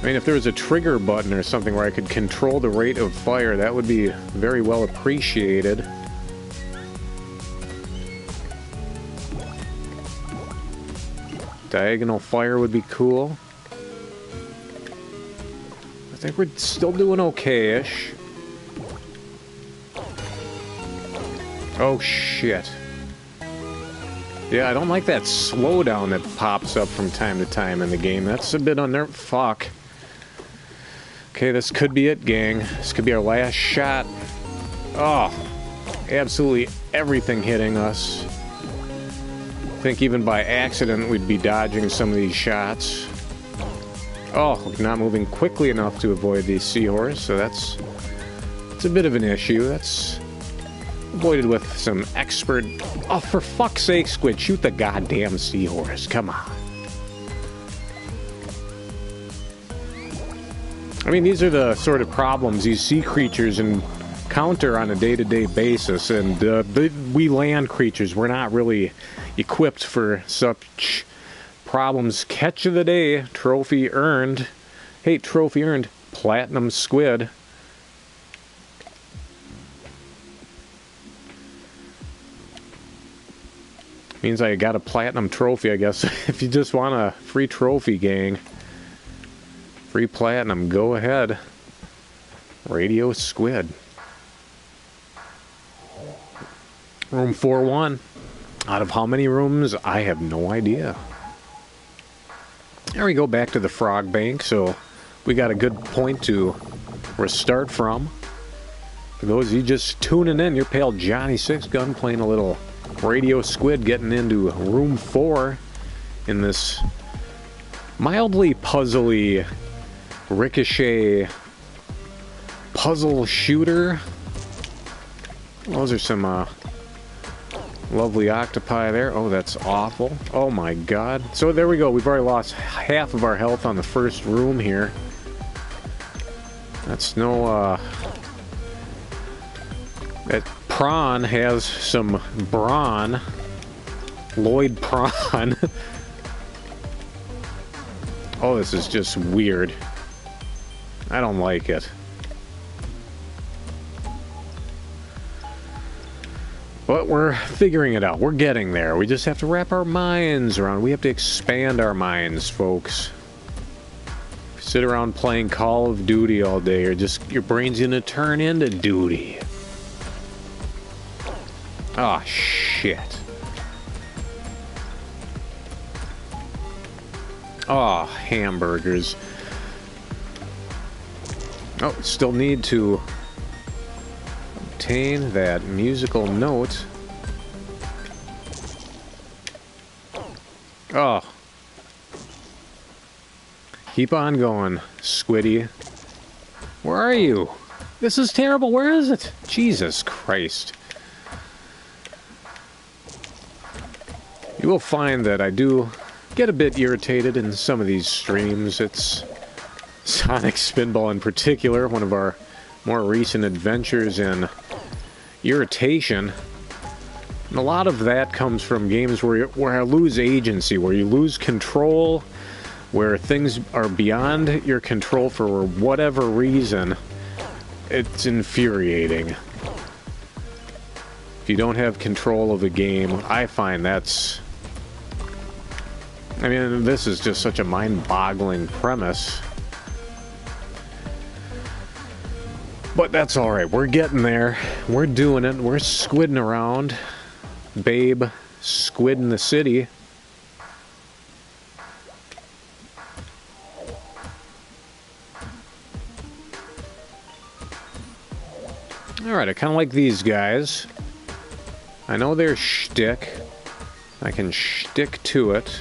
I mean, if there was a trigger button or something where I could control the rate of fire, that would be very well appreciated. Diagonal fire would be cool. I think we're still doing okay-ish. Oh, shit. Yeah, I don't like that slowdown that pops up from time to time in the game. That's a bit under... Fuck. Okay, this could be it, gang. This could be our last shot. Oh, absolutely everything hitting us. I think even by accident we'd be dodging some of these shots. Oh, not moving quickly enough to avoid the seahorse, so that's it's a bit of an issue. That's avoided with some expert. Oh, for fuck's sake, Squid, shoot the goddamn seahorse. Come on. I mean, these are the sort of problems these sea creatures encounter on a day to day basis, and uh, we land creatures, we're not really equipped for such problems. Catch of the day, trophy earned. Hey, trophy earned, platinum squid. Means I got a platinum trophy, I guess. <laughs> if you just want a free trophy, gang. Free platinum, go ahead. Radio Squid. Room 4-1. Out of how many rooms? I have no idea. There we go back to the frog bank, so we got a good point to restart from. For those of you just tuning in, your pal Johnny Six Gun playing a little Radio Squid getting into room four in this mildly puzzly Ricochet puzzle shooter. Those are some uh, lovely octopi there. Oh, that's awful. Oh my god. So there we go. We've already lost half of our health on the first room here. That's no, uh... That prawn has some brawn. Lloyd prawn. <laughs> oh, this is just weird. I don't like it. But we're figuring it out. We're getting there. We just have to wrap our minds around. We have to expand our minds, folks. Sit around playing Call of Duty all day, or just your brain's gonna turn into duty. Oh shit. Oh, hamburgers. Oh, still need to obtain that musical note. Oh. Keep on going, Squiddy. Where are you? This is terrible. Where is it? Jesus Christ. You will find that I do get a bit irritated in some of these streams. It's Sonic Spinball in particular, one of our more recent adventures in irritation. And a lot of that comes from games where, where I lose agency, where you lose control, where things are beyond your control for whatever reason. It's infuriating. If you don't have control of the game, I find that's... I mean, this is just such a mind-boggling premise. But that's alright. We're getting there. We're doing it. We're squidding around. Babe, squid in the city. Alright, I kind of like these guys. I know they're shtick. I can shtick to it.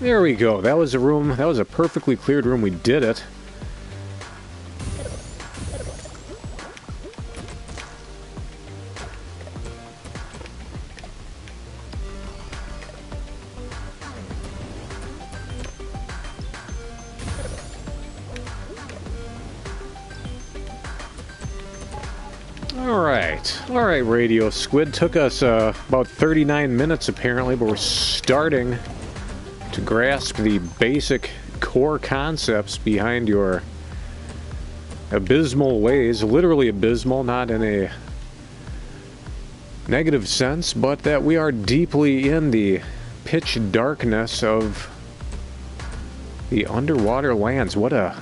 There we go. That was a room. That was a perfectly cleared room. We did it. Radio Squid. Took us uh, about 39 minutes apparently, but we're starting to grasp the basic core concepts behind your abysmal ways, literally abysmal, not in a negative sense, but that we are deeply in the pitch darkness of the underwater lands. What a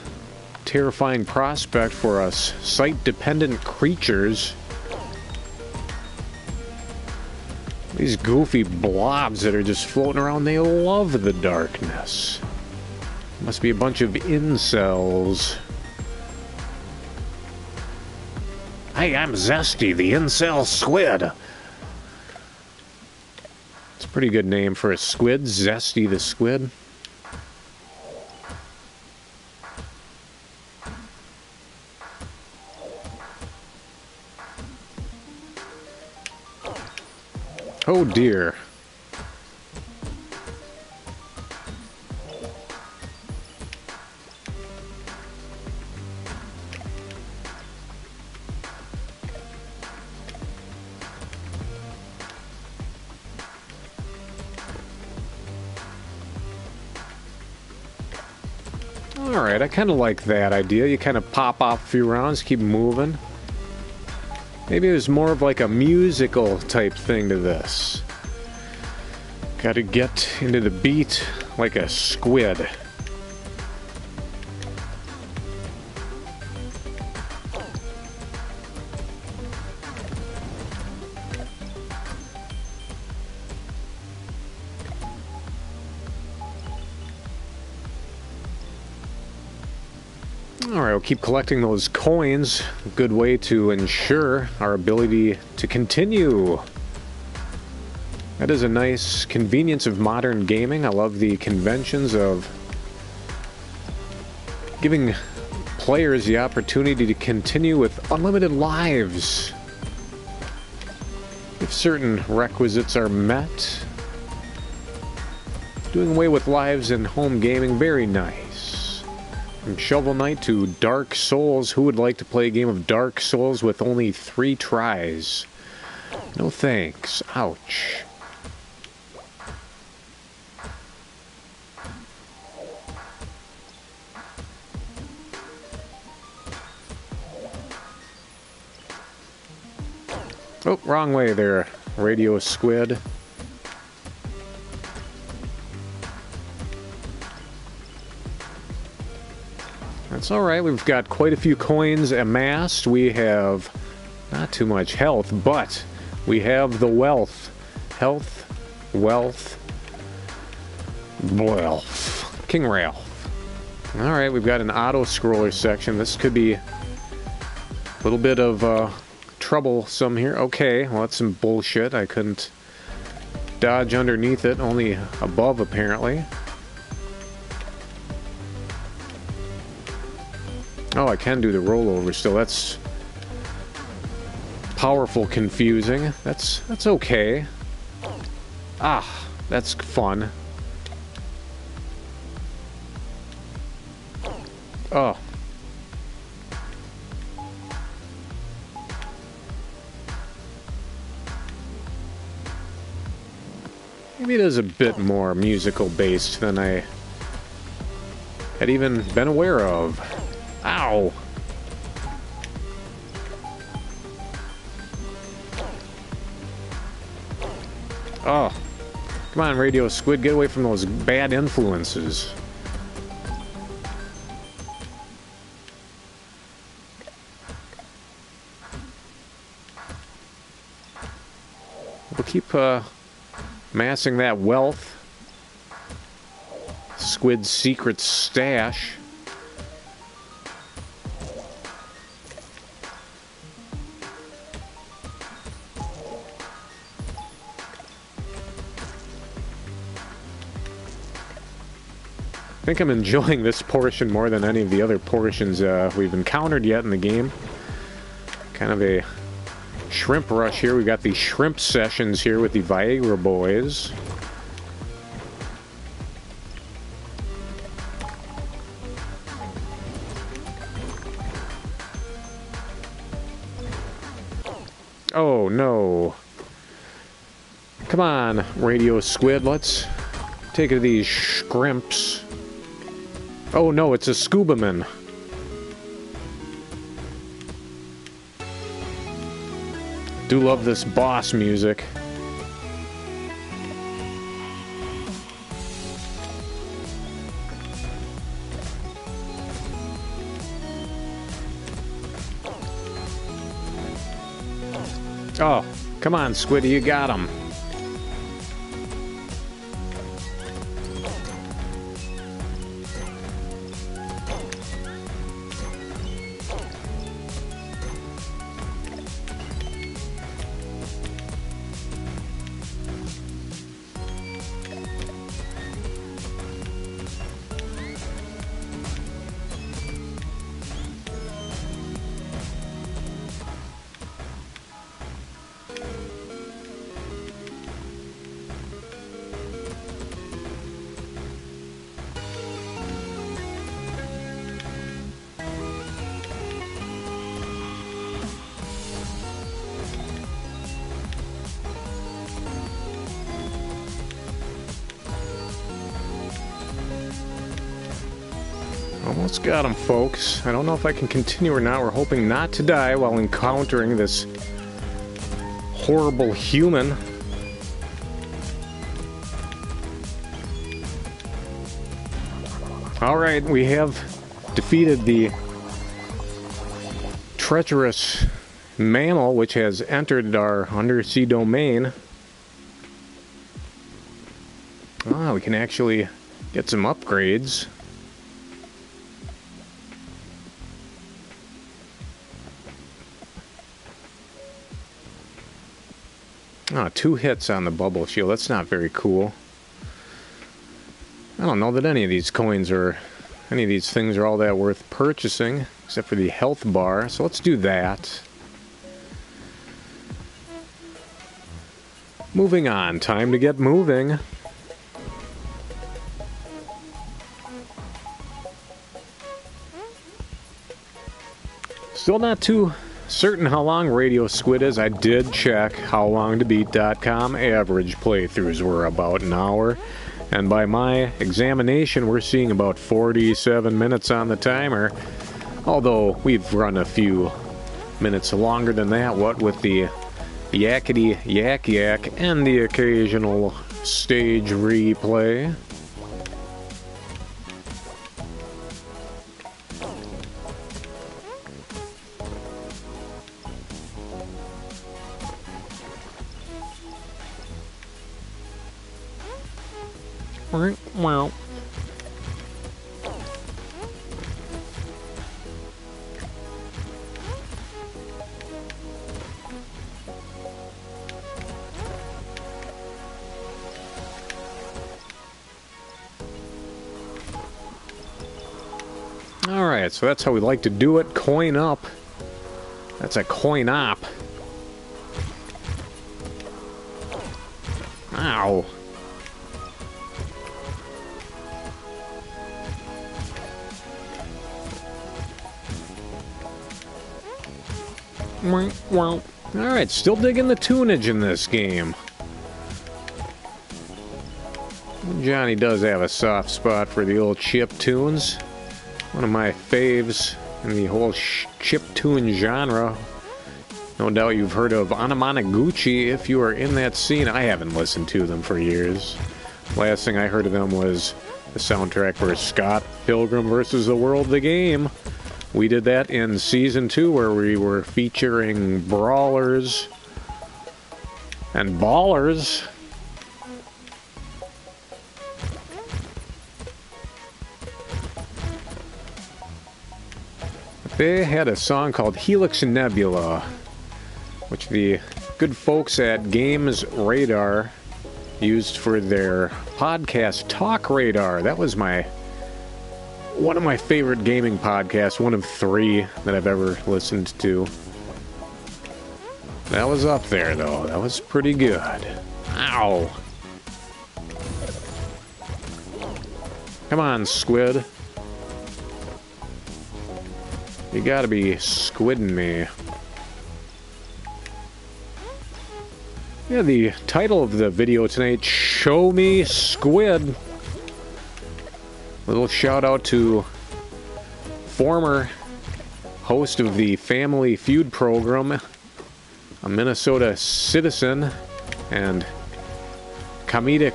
terrifying prospect for us sight dependent creatures These goofy blobs that are just floating around, they love the darkness. Must be a bunch of incels. Hey, I'm Zesty, the incel squid. It's a pretty good name for a squid, Zesty the Squid. Oh dear. Alright, I kind of like that idea. You kind of pop off a few rounds, keep moving. Maybe it was more of like a musical type thing to this. Gotta get into the beat like a squid. We'll keep collecting those coins. Good way to ensure our ability to continue. That is a nice convenience of modern gaming. I love the conventions of giving players the opportunity to continue with unlimited lives. If certain requisites are met, doing away with lives in home gaming, very nice. From Shovel Knight to Dark Souls, who would like to play a game of Dark Souls with only three tries? No thanks. Ouch. Oh, wrong way there, Radio Squid. That's alright, we've got quite a few coins amassed. We have not too much health, but we have the wealth. Health, wealth, wealth. King Ralph. Alright, we've got an auto-scroller section. This could be a little bit of uh, troublesome here. Okay, well that's some bullshit. I couldn't dodge underneath it, only above apparently. Oh, I can do the rollover still. That's powerful confusing. That's that's okay. Ah, that's fun. Oh. Maybe it is a bit more musical based than I had even been aware of. Ow! Oh. Come on, Radio Squid, get away from those bad influences. We'll keep uh, massing that wealth. Squid's secret stash. Think I'm enjoying this portion more than any of the other portions uh, we've encountered yet in the game. Kind of a shrimp rush here. We got the shrimp sessions here with the Viagra boys. Oh no. Come on, Radio Squid, let's take of these shrimps. Oh no, it's a scuba man. Do love this boss music. Oh, come on, Squiddy, you got him. Got him, folks. I don't know if I can continue or not. We're hoping not to die while encountering this horrible human. Alright, we have defeated the treacherous mammal which has entered our undersea domain. Ah, we can actually get some upgrades. Two hits on the bubble shield. That's not very cool. I don't know that any of these coins are, any of these things are all that worth purchasing, except for the health bar. So let's do that. Moving on, time to get moving. Still not too certain how long Radio Squid is. I did check howlongtobeat.com. Average playthroughs were about an hour. And by my examination, we're seeing about 47 minutes on the timer. Although we've run a few minutes longer than that, what with the yakety yak yak and the occasional stage replay. Well. Alright, so that's how we like to do it. Coin up. That's a coin op. Ow. Alright, still digging the tunage in this game. Johnny does have a soft spot for the old chip tunes. One of my faves in the whole chip tune genre. No doubt you've heard of Anamanaguchi if you are in that scene. I haven't listened to them for years. Last thing I heard of them was the soundtrack for Scott Pilgrim vs. the World the game. We did that in season two where we were featuring brawlers and ballers. They had a song called Helix Nebula, which the good folks at Games Radar used for their podcast Talk Radar. That was my one of my favorite gaming podcasts, one of three that I've ever listened to. That was up there, though. That was pretty good. Ow. Come on, squid. You gotta be squidding me. Yeah, the title of the video tonight, Show Me Squid. Little shout out to former host of the Family Feud program, a Minnesota citizen and comedic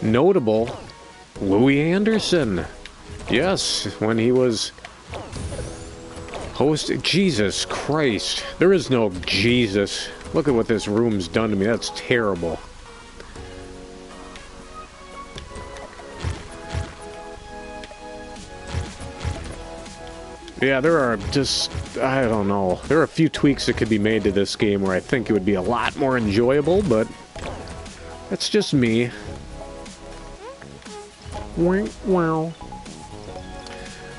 notable Louie Anderson. Yes, when he was host. Jesus Christ. There is no Jesus. Look at what this room's done to me. That's terrible. Yeah, there are just, I don't know. There are a few tweaks that could be made to this game where I think it would be a lot more enjoyable, but that's just me. Wow.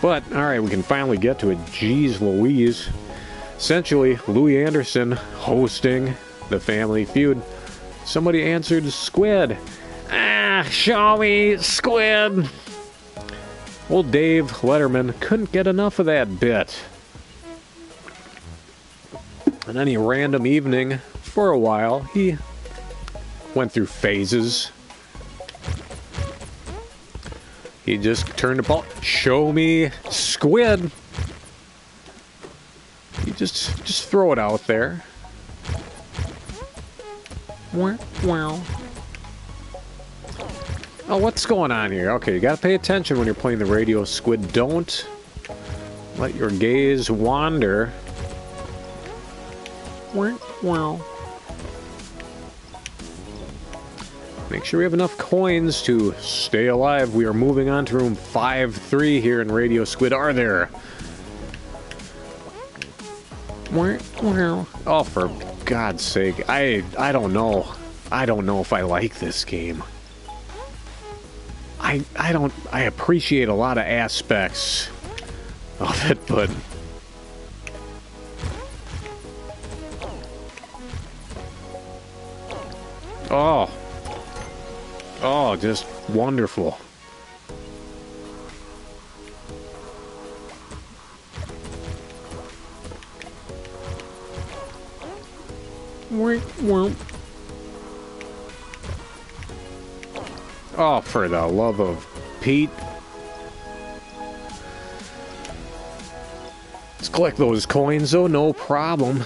But, alright, we can finally get to it. Jeez Louise. Essentially, Louie Anderson hosting the Family Feud. Somebody answered Squid. Ah, show me Squid. Old Dave Letterman couldn't get enough of that bit. On any random evening, for a while, he went through phases. He just turned the ball. Show me squid. You just just throw it out there. Wow. Oh, what's going on here? Okay, you gotta pay attention when you're playing the radio squid. Don't let your gaze wander. Wow. Make sure we have enough coins to stay alive. We are moving on to room 5-3 here in Radio Squid. Are there? Oh, for God's sake. I, I don't know. I don't know if I like this game. I, I don't... I appreciate a lot of aspects of it, but... Oh, Oh, just wonderful. Oh, for the love of Pete. Let's collect those coins, though, no problem.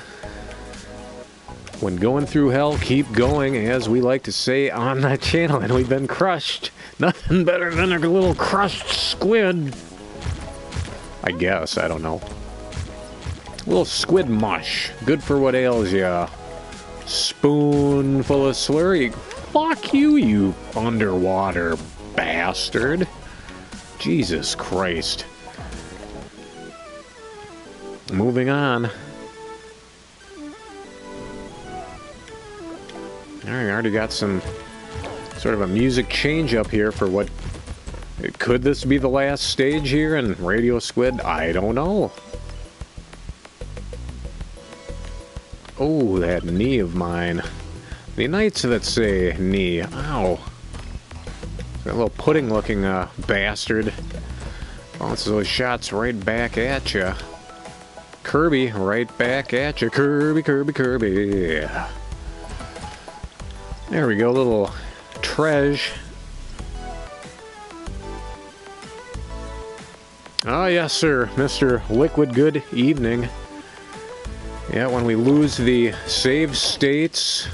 When going through hell, keep going, as we like to say on that channel, and we've been crushed. Nothing better than a little crushed squid. I guess, I don't know. A little squid mush. Good for what ails ya. Spoonful of slurry. Fuck you, you underwater bastard. Jesus Christ. Moving on. Alright, already got some sort of a music change up here for what... Could this be the last stage here in Radio Squid? I don't know. Oh, that knee of mine. The knights that say knee. Ow. That little pudding-looking uh, bastard bounces those shots right back at you. Kirby, right back at you. Kirby, Kirby, Kirby. There we go, little treasure. Ah, yes, sir, Mr. Liquid. Good evening. Yeah, when we lose the save states,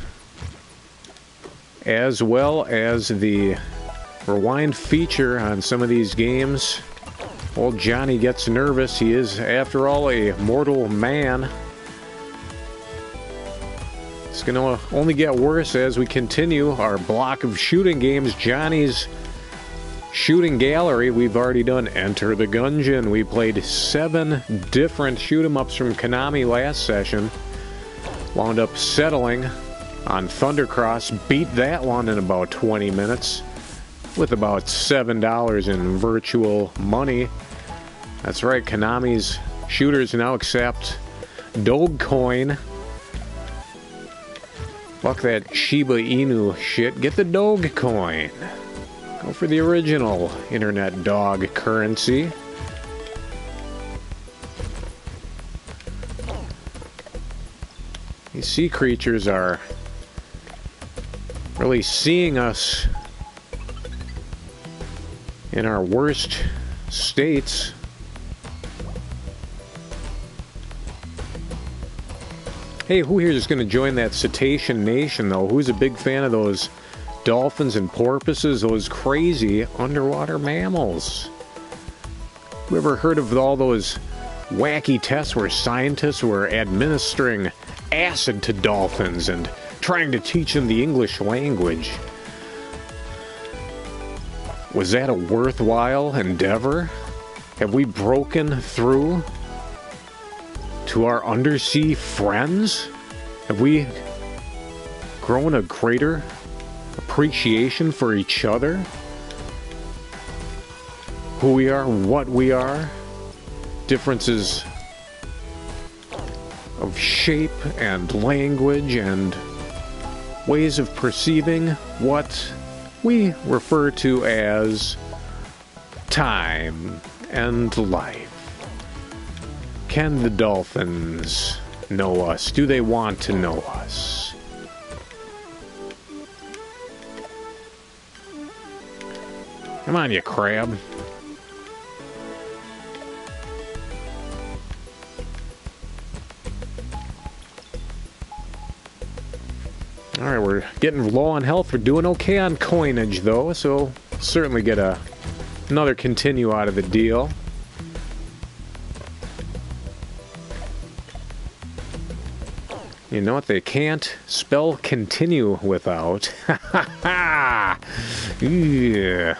as well as the rewind feature on some of these games, old Johnny gets nervous. He is, after all, a mortal man. It's going to only get worse as we continue our block of shooting games. Johnny's shooting gallery. We've already done Enter the Gungeon. We played seven different shoot 'em ups from Konami last session. Wound up settling on Thundercross. Beat that one in about 20 minutes with about $7 in virtual money. That's right, Konami's shooters now accept Dogecoin Fuck that Shiba Inu shit. Get the Dogecoin. Go for the original internet dog currency. These sea creatures are really seeing us in our worst states. Hey, who here is going to join that cetacean nation, though? Who's a big fan of those dolphins and porpoises, those crazy underwater mammals? Who ever heard of all those wacky tests where scientists were administering acid to dolphins and trying to teach them the English language? Was that a worthwhile endeavor? Have we broken through to our undersea friends? Have we grown a greater appreciation for each other? Who we are, what we are, differences of shape and language and ways of perceiving what we refer to as time and life. Can the dolphins know us? Do they want to know us? Come on, you crab. Alright, we're getting low on health. We're doing okay on coinage, though, so certainly get a another continue out of the deal. You know what they can't spell continue without? <laughs> Yeah.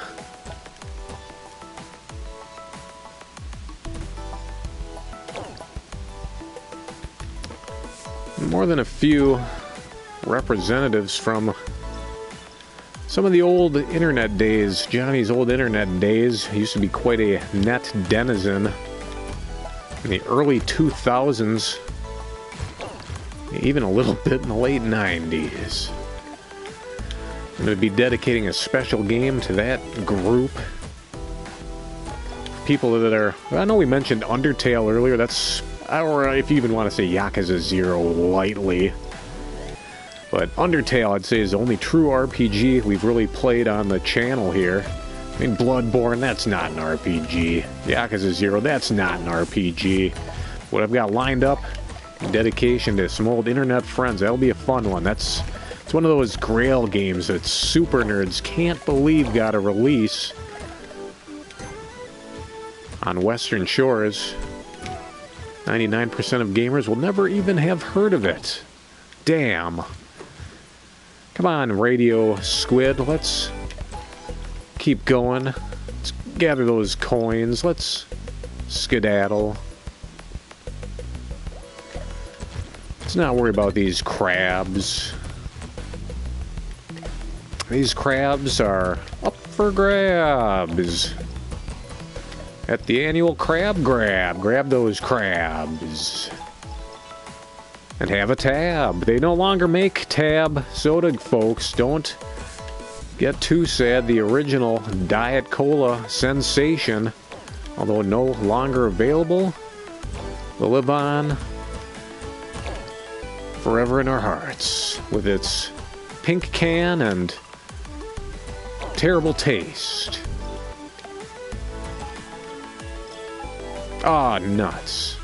More than a few representatives from some of the old internet days. Johnny's old internet days he used to be quite a net denizen in the early 2000s, even a little <laughs> bit in the late 90s. I'm going to be dedicating a special game to that group. People that are. I know we mentioned Undertale earlier. That's. Or if you even want to say Yakuza Zero lightly. But Undertale, I'd say, is the only true RPG we've really played on the channel here. I mean, Bloodborne, that's not an RPG. Yakuza Zero, that's not an RPG. What I've got lined up, dedication to some old internet friends. That'll be a fun one. That's it's one of those grail games that super nerds can't believe got a release on Western Shores. 99% of gamers will never even have heard of it. Damn. Come on, Radio Squid, let's keep going. Let's gather those coins. Let's skedaddle. Let's not worry about these crabs. These crabs are up for grabs. At the annual crab grab, grab those crabs. And have a tab. They no longer make tab soda, folks. Don't get too sad. The original Diet Cola sensation, although no longer available, will live on forever in our hearts with its pink can and terrible taste. Ah, nuts.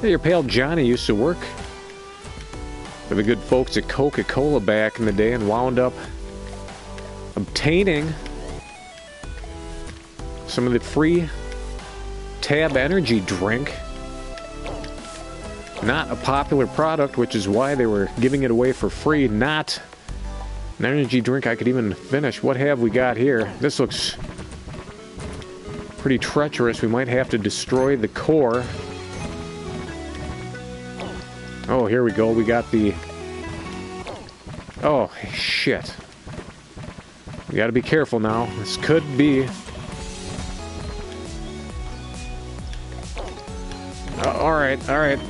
Hey, your pal Johnny used to work the good folks at Coca Cola back in the day and wound up obtaining some of the free Tab Energy drink. Not a popular product, which is why they were giving it away for free. Not an energy drink I could even finish. What have we got here? This looks pretty treacherous. We might have to destroy the core. Oh, here we go. We got the... Oh, shit. We gotta be careful now. This could be... Uh, alright, alright.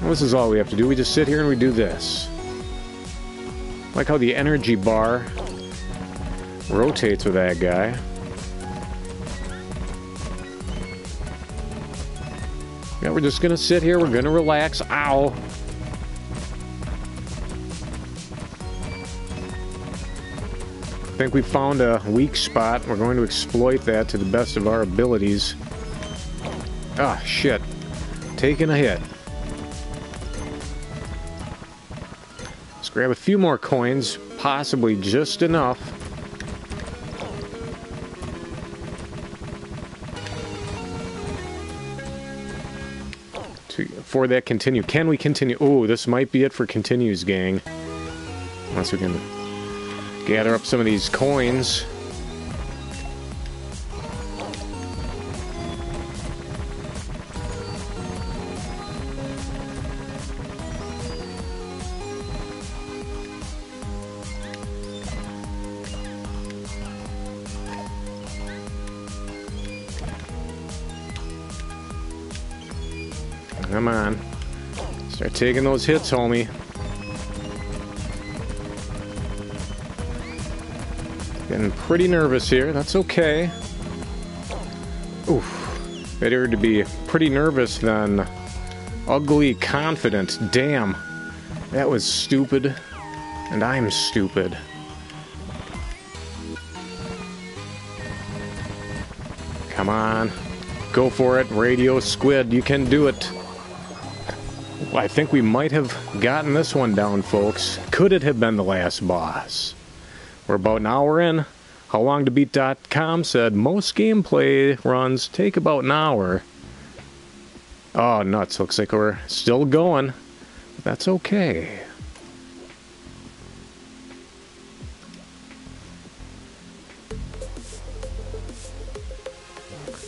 Well, this is all we have to do. We just sit here and we do this. Like how the energy bar rotates with that guy. Yeah, we're just gonna sit here. We're gonna relax. Ow. I think we found a weak spot. We're going to exploit that to the best of our abilities. Ah, shit. Taking a hit. Let's grab a few more coins, possibly just enough. For that continue. Can we continue? Oh, this might be it for continues, gang. Unless we can gather up some of these coins. taking those hits, homie. Getting pretty nervous here. That's okay. Oof. Better to be pretty nervous than ugly confident. Damn. That was stupid. And I'm stupid. Come on. Go for it, Radio Squid. You can do it. I think we might have gotten this one down, folks. Could it have been the last boss? We're about an hour in. HowLongToBeat.com said most gameplay runs take about an hour. Oh, nuts. Looks like we're still going. That's okay.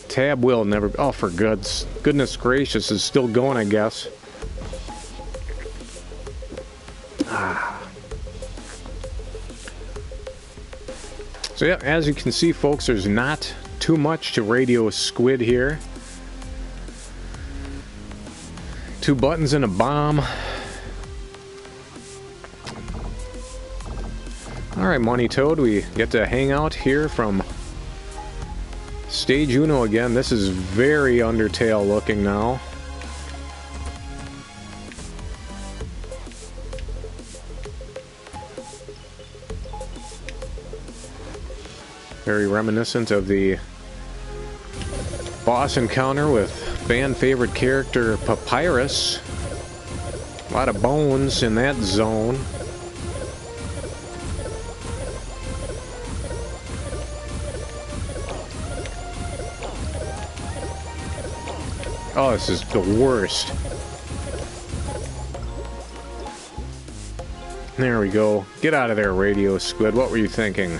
Tab will never. Oh, for goodness, goodness gracious, is still going, I guess. So yeah, as you can see, folks, there's not too much to Radio Squid here. Two buttons and a bomb. Alright, Money Toad, we get to hang out here from Stage Uno again. This is very Undertale looking now. Very reminiscent of the boss encounter with fan favorite character Papyrus. A lot of bones in that zone. Oh, this is the worst. There we go. Get out of there, Radio Squid. What were you thinking?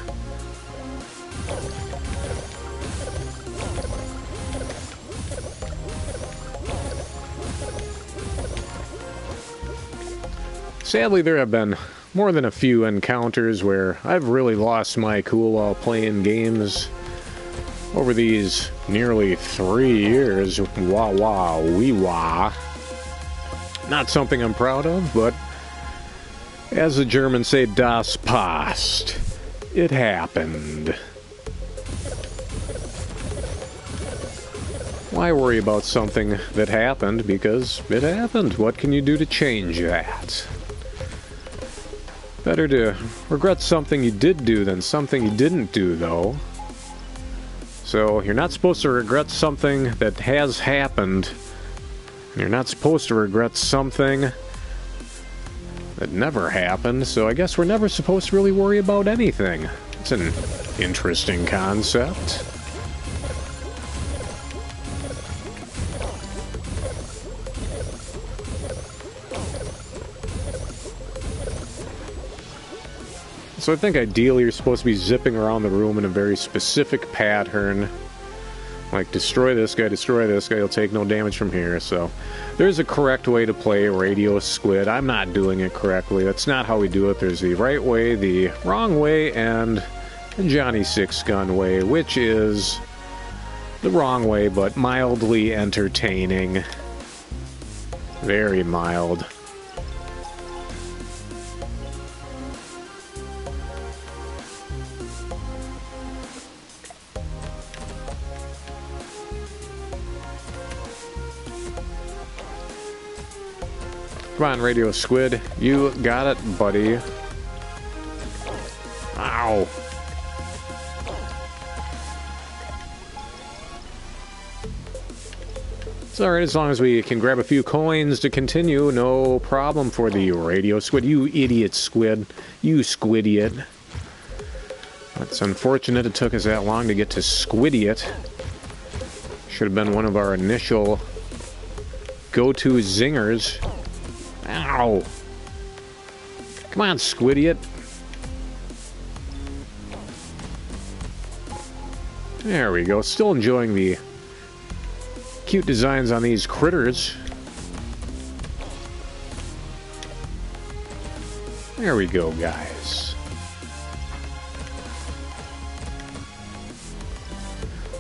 Sadly, there have been more than a few encounters where I've really lost my cool while playing games over these nearly three years. Wah wah wee wah. Not something I'm proud of, but as the Germans say, das passt. It happened. Why worry about something that happened? Because it happened. What can you do to change that? Better to regret something you did do than something you didn't do, though. So, you're not supposed to regret something that has happened. You're not supposed to regret something that never happened, so I guess we're never supposed to really worry about anything. It's an interesting concept. So I think ideally you're supposed to be zipping around the room in a very specific pattern. Like, destroy this guy, destroy this guy, he'll take no damage from here. So, there's a correct way to play Radio Squid. I'm not doing it correctly. That's not how we do it. There's the right way, the wrong way, and the Johnny Six Gun way, which is the wrong way, but mildly entertaining. Very mild. Come on, Radio Squid. You got it, buddy. Ow. It's alright as long as we can grab a few coins to continue. No problem for the Radio Squid. You idiot squid. You squidiot. It's unfortunate it took us that long to get to Squidiot. Should have been one of our initial go-to zingers. Ow! Come on, Squidiot. There we go. Still enjoying the cute designs on these critters. There we go, guys.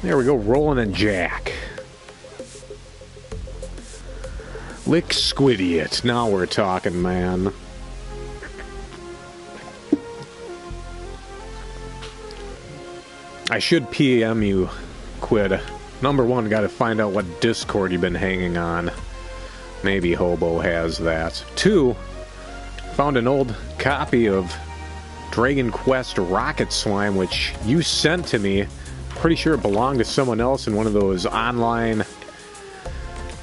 There we go, rolling and jack. Lick Squidiot. Now we're talking, man. I should PM you, Quid. Number one, gotta find out what Discord you've been hanging on. Maybe Hobo has that. Two, found an old copy of Dragon Quest Rocket Slime, which you sent to me pretty sure it belonged to someone else in one of those online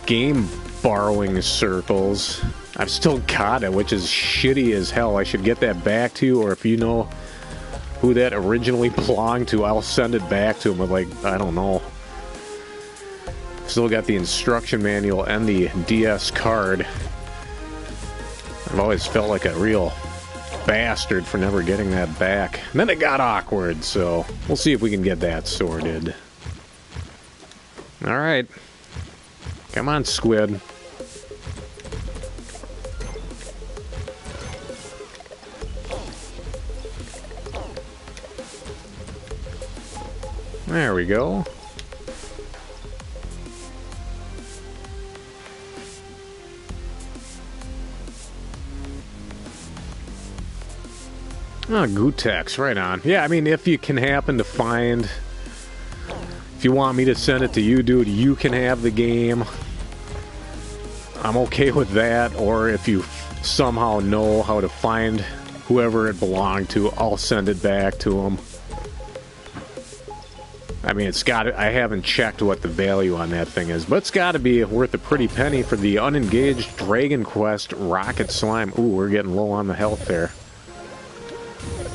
game borrowing circles. I've still got it, which is shitty as hell. I should get that back to you, or if you know who that originally belonged to, I'll send it back to him with, like, I don't know. Still got the instruction manual and the DS card. I've always felt like a real bastard for never getting that back. And then it got awkward, so we'll see if we can get that sorted. Alright. Come on, squid. There we go. Ah, oh, Gootecks, right on. Yeah, I mean, if you can happen to find... If you want me to send it to you, dude, you can have the game. I'm okay with that. Or if you somehow know how to find whoever it belonged to, I'll send it back to them. I mean, it's got. I haven't checked what the value on that thing is, but it's got to be worth a pretty penny for the unengaged Dragon Quest Rocket Slime. Ooh, we're getting low on the health there.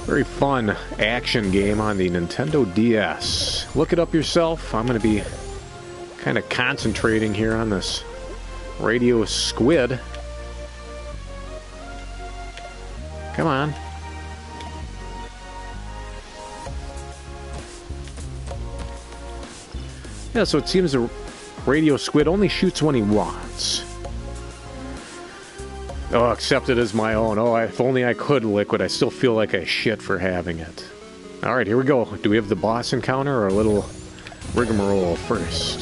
Very fun action game on the Nintendo DS. Look it up yourself. I'm going to be kind of concentrating here on this Radio Squid. Come on. Yeah, so it seems the Radio Squid only shoots when he wants. Oh, accept it as my own. Oh, if only I could, Liquid. I still feel like a shit for having it. Alright, here we go. Do we have the boss encounter or a little rigmarole first?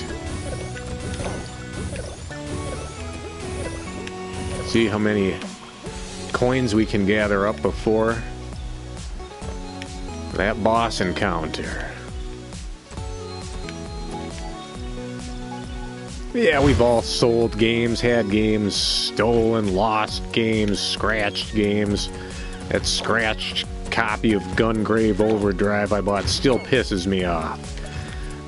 See how many coins we can gather up before that boss encounter. Yeah, we've all sold games, had games, stolen, lost games, scratched games. That scratched copy of Gungrave Overdrive I bought still pisses me off.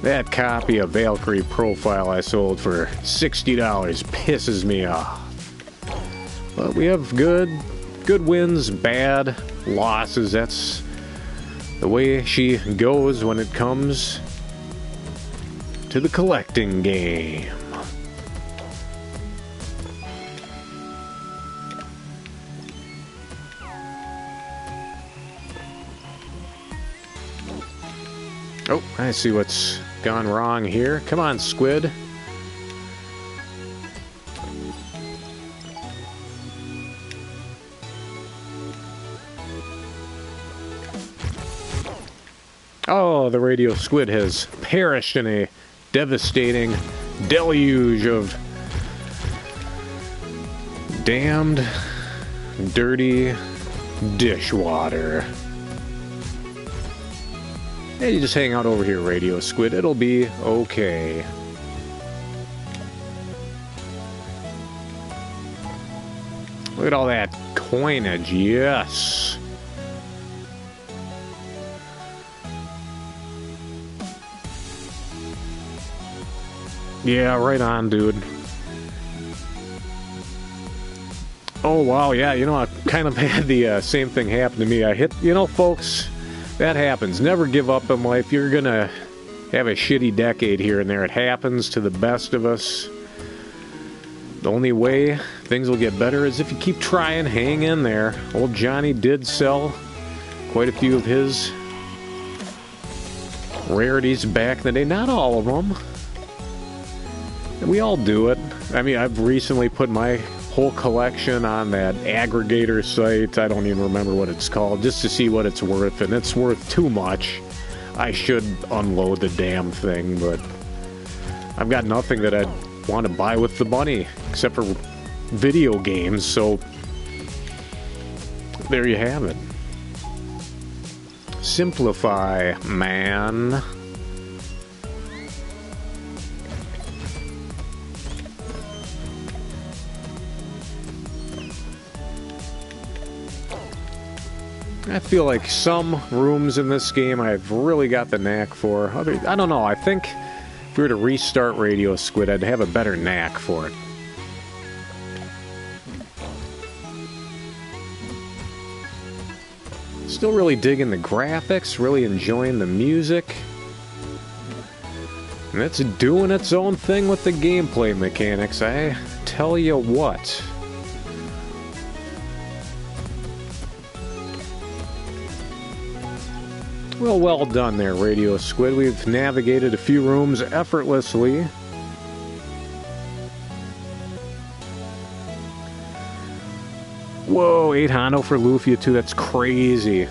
That copy of Valkyrie Profile I sold for $60 pisses me off. But we have good good wins, bad losses. That's the way she goes when it comes to the collecting game. Oh, I see what's gone wrong here. Come on, squid. Oh, the radio squid has perished in a devastating deluge of damned, dirty dishwater. Hey, you just hang out over here, Radio Squid. It'll be okay. Look at all that coinage. Yes. Yeah, right on, dude. Oh, wow, yeah, you know, I kind of <laughs> had the uh, same thing happen to me. I hit, you know, folks, that happens. Never give up in life. You're going to have a shitty decade here and there. It happens to the best of us. The only way things will get better is if you keep trying, hang in there. Old Johnny did sell quite a few of his rarities back in the day. Not all of them. We all do it. I mean, I've recently put my whole collection on that aggregator site. I don't even remember what it's called, just to see what it's worth, and it's worth too much. I should unload the damn thing, but I've got nothing that I'd want to buy with the money except for video games, so there you have it. Simplify, man. I feel like some rooms in this game I've really got the knack for. Other, I don't know. I think if we were to restart Radio Squid, I'd have a better knack for it. Still really digging the graphics, really enjoying the music. And it's doing its own thing with the gameplay mechanics, I tell you what. Well, well done there, Radio Squid. We've navigated a few rooms effortlessly. Whoa, 8 Hondo for Lufia II, that's crazy.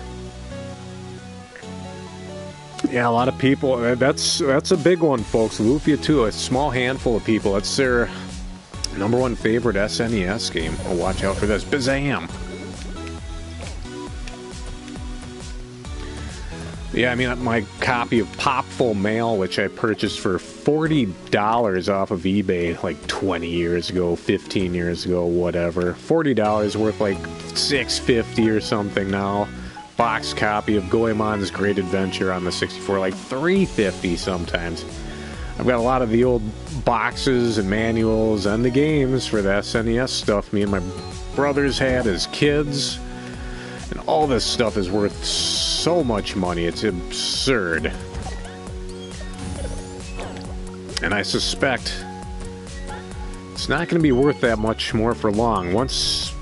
Yeah, a lot of people. uh, That's that's a big one, folks. Lufia II. A small handful of people. That's their number one favorite SNES game. Oh, watch out for this. Bazam! Yeah, I mean, my copy of Popful Mail, which I purchased for $40 off of eBay like 20 years ago, 15 years ago, whatever. $40 worth like 650 or something now. Box copy of Goemon's Great Adventure on the 64, like 350 sometimes. I've got a lot of the old boxes and manuals and the games for the SNES stuff me and my brothers had as kids. All this stuff is worth so much money, it's absurd. And I suspect it's not going to be worth that much more for long. Once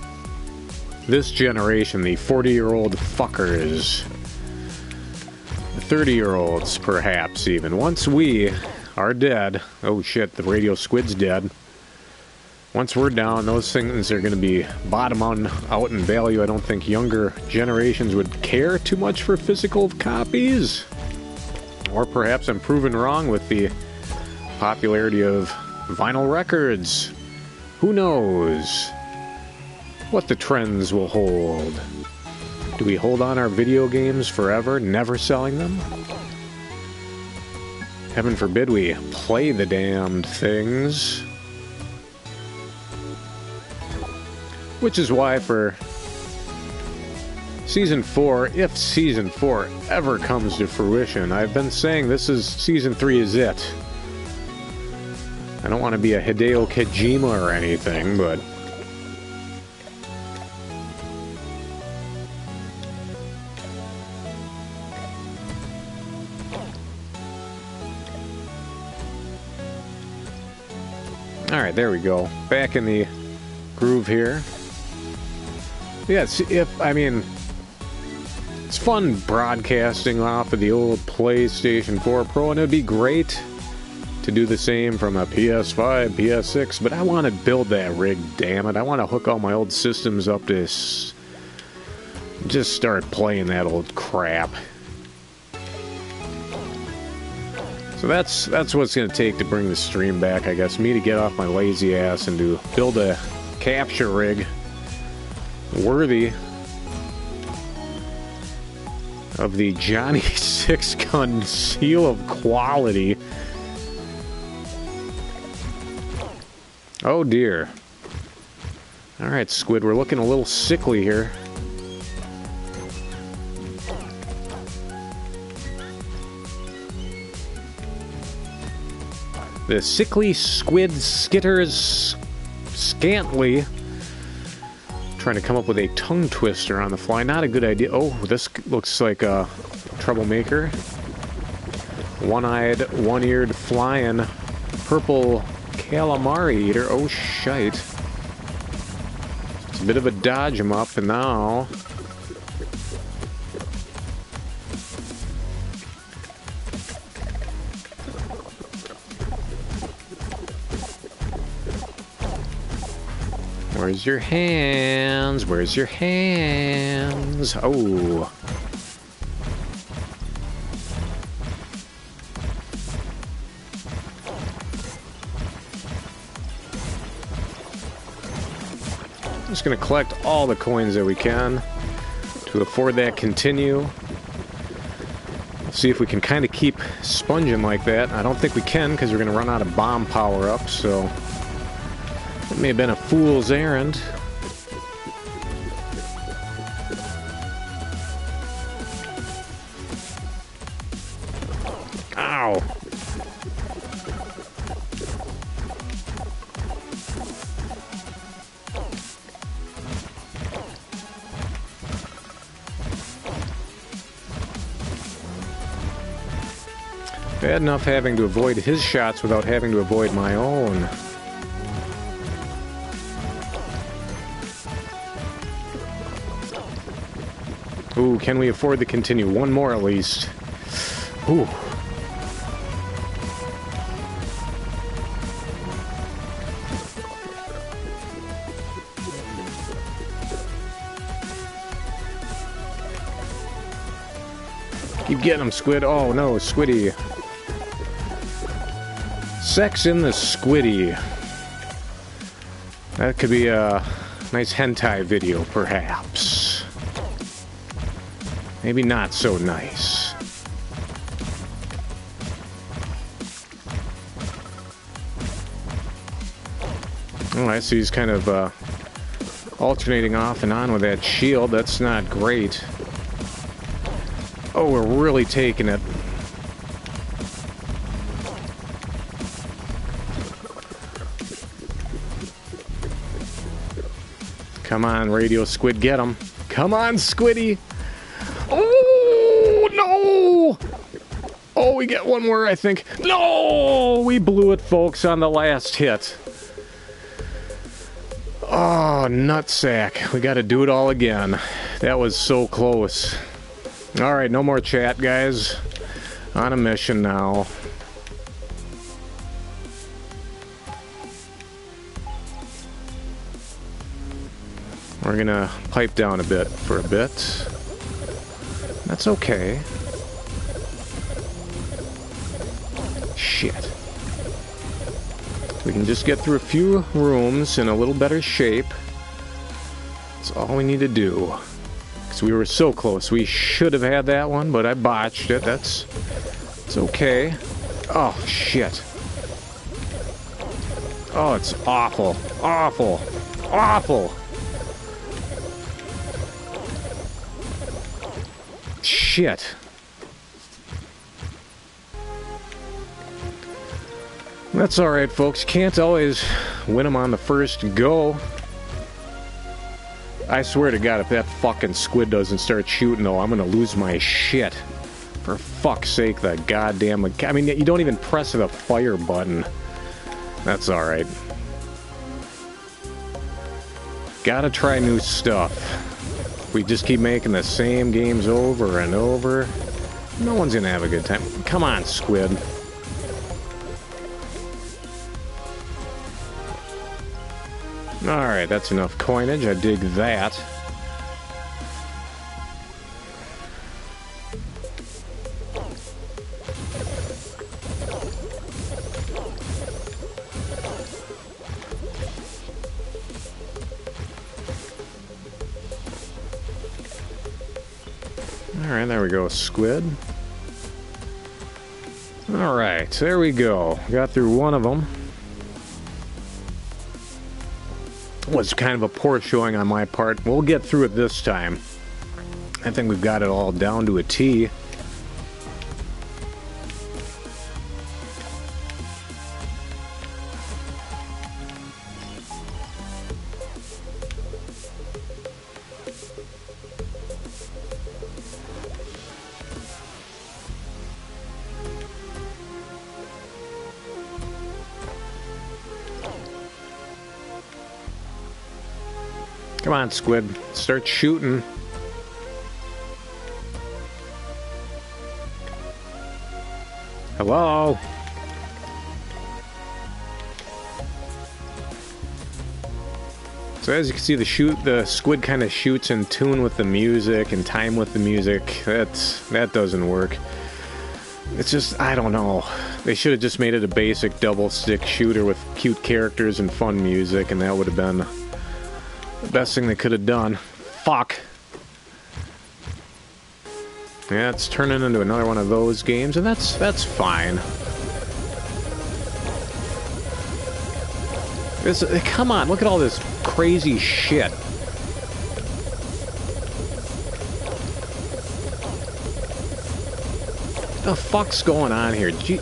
this generation, the 40 year old fuckers, the 30 year olds perhaps even, once we are dead, oh shit, the radio squid's dead. Once we're down, those things are going to be bottom on out in value. I don't think younger generations would care too much for physical copies. Or perhaps I'm proven wrong with the popularity of vinyl records. Who knows what the trends will hold? Do we hold on our video games forever, never selling them? Heaven forbid we play the damned things. Which is why for season 4, if season 4 ever comes to fruition, I've been saying this is season 3 is it. I don't want to be a Hideo Kojima or anything, but All right, there we go. Back in the groove here. Yeah, if I mean, it's fun broadcasting off of the old PlayStation 4 Pro, and it'd be great to do the same from a PS5, PS6. But I want to build that rig. Damn it! I want to hook all my old systems up to just start playing that old crap. So that's that's what's going to take to bring the stream back, I guess. Me to get off my lazy ass and to build a capture rig worthy of the Johnny <laughs> Six Gun seal of quality. Oh dear. All right, Squid, we're looking a little sickly here. The sickly squid skitters scantly. Trying to come up with a tongue twister on the fly. Not a good idea. Oh, this looks like a troublemaker. One eyed, one eared, flying purple calamari eater. Oh, shite. It's a bit of a dodge em up, and now. Where's your hands? Where's your hands? Oh. Just gonna collect all the coins that we can to afford that continue. See if we can kind of keep sponging like that. I don't think we can because we're gonna run out of bomb power up, so it may have been a fool's errand. Ow! Bad enough having to avoid his shots without having to avoid my own. Ooh, can we afford to continue? One more at least. Ooh. Keep getting them, Squid. Oh no, Squiddy. Sex in the Squiddy. That could be a nice hentai video, perhaps. Maybe not so nice. Alright, so he's kind of uh, alternating off and on with that shield. That's not great. Oh, we're really taking it. Come on, Radio Squid, get him. Come on, Squiddy. Oh, no! Oh, we get one more, I think. No! We blew it, folks, on the last hit. Oh, nutsack. We gotta do it all again. That was so close. Alright, no more chat, guys. On a mission now. We're gonna pipe down a bit for a bit. That's okay. Shit. We can just get through a few rooms in a little better shape. That's all we need to do. Because we were so close. We should have had that one, but I botched it. That's... It's okay. Oh, shit. Oh, it's awful. Awful. Awful. Shit. That's alright, folks. Can't always win them on the first go. I swear to God, if that fucking squid doesn't start shooting, though, I'm gonna lose my shit. For fuck's sake, the goddamn... I mean, you don't even press the fire button. That's alright. Gotta try new stuff. We just keep making the same games over and over. No one's gonna have a good time. Come on, squid. Alright, that's enough coinage. I dig that. Alright, there we go, squid. Alright, there we go. Got through one of them. was kind of a poor showing on my part. We'll get through it this time. I think we've got it all down to a T. Come on, Squid. Start shooting. Hello? So as you can see, the shoot, the squid kind of shoots in tune with the music and time with the music. That's that doesn't work. It's just I don't know. They should have just made it a basic double stick shooter with cute characters and fun music, and that would have been best thing they could have done. Fuck. Yeah, it's turning into another one of those games, and that's that's fine. This, eh, come on, look at all this crazy shit. What the fuck's going on here? Gee.